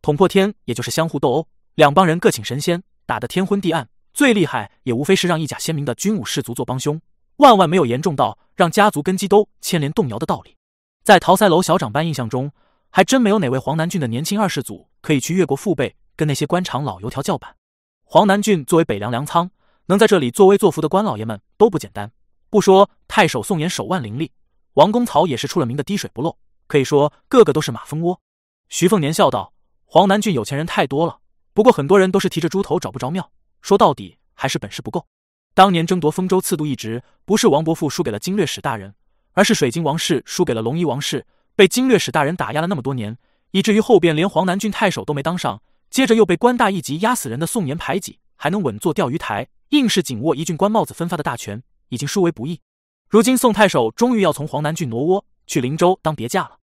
捅破天也就是相互斗殴，两帮人各请神仙，打得天昏地暗。最厉害也无非是让一甲鲜明的军武士族做帮凶，万万没有严重到让家族根基都牵连动摇的道理。在桃腮楼小长班印象中，还真没有哪位黄南郡的年轻二世祖可以去越过父辈，跟那些官场老油条叫板。黄南郡作为北凉粮仓，能在这里作威作福的官老爷们都不简单。不说太守宋岩手腕凌厉，王公曹也是出了名的滴水不漏，可以说个个都是马蜂窝。徐凤年笑道：“黄南郡有钱人太多了，不过很多人都是提着猪头找不着庙，说到底还是本事不够。当年争夺丰州刺度一职，不是王伯父输给了经略使大人，而是水晶王氏输给了龙一王氏，被经略使大人打压了那么多年，以至于后边连黄南郡太守都没当上。”接着又被官大一级压死人的宋岩排挤，还能稳坐钓鱼台，硬是紧握一郡官帽子分发的大权，已经殊为不易。如今宋太守终于要从黄南郡挪窝去灵州当别驾了，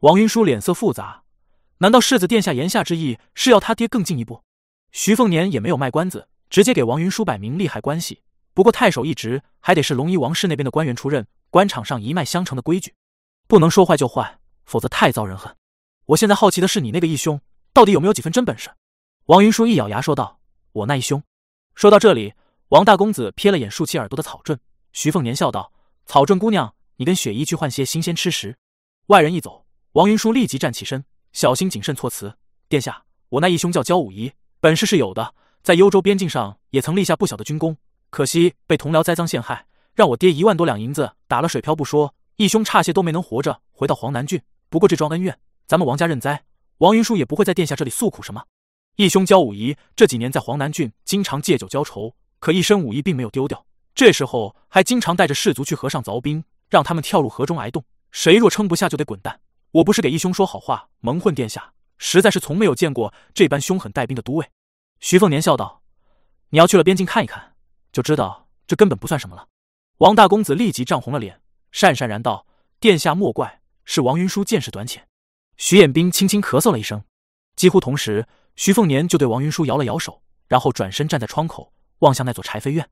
王云舒脸色复杂，难道世子殿下言下之意是要他爹更进一步？徐凤年也没有卖关子，直接给王云舒摆明利害关系。不过太守一职还得是龙夷王室那边的官员出任，官场上一脉相承的规矩，不能说坏就坏，否则太遭人恨。我现在好奇的是你那个义兄。到底有没有几分真本事？王云舒一咬牙说道：“我那义兄。”说到这里，王大公子瞥了眼竖起耳朵的草顺，徐凤年笑道：“草顺姑娘，你跟雪姨去换些新鲜吃食。”外人一走，王云舒立即站起身，小心谨慎措辞：“殿下，我那义兄叫焦武仪，本事是有的，在幽州边境上也曾立下不小的军功，可惜被同僚栽赃陷害，让我爹一万多两银子打了水漂不说，义兄差些都没能活着回到黄南郡。不过这桩恩怨，咱们王家认栽。”王云舒也不会在殿下这里诉苦什么。义兄焦武仪这几年在黄南郡经常借酒浇愁，可一身武艺并没有丢掉。这时候还经常带着士卒去河上凿冰，让他们跳入河中挨冻。谁若撑不下就得滚蛋。我不是给义兄说好话，蒙混殿下，实在是从没有见过这般凶狠带兵的都尉。徐凤年笑道：“你要去了边境看一看，就知道这根本不算什么了。”王大公子立即涨红了脸，讪讪然道：“殿下莫怪，是王云舒见识短浅。”徐彦斌轻轻咳嗽了一声，几乎同时，徐凤年就对王云舒摇了摇手，然后转身站在窗口，望向那座柴扉院。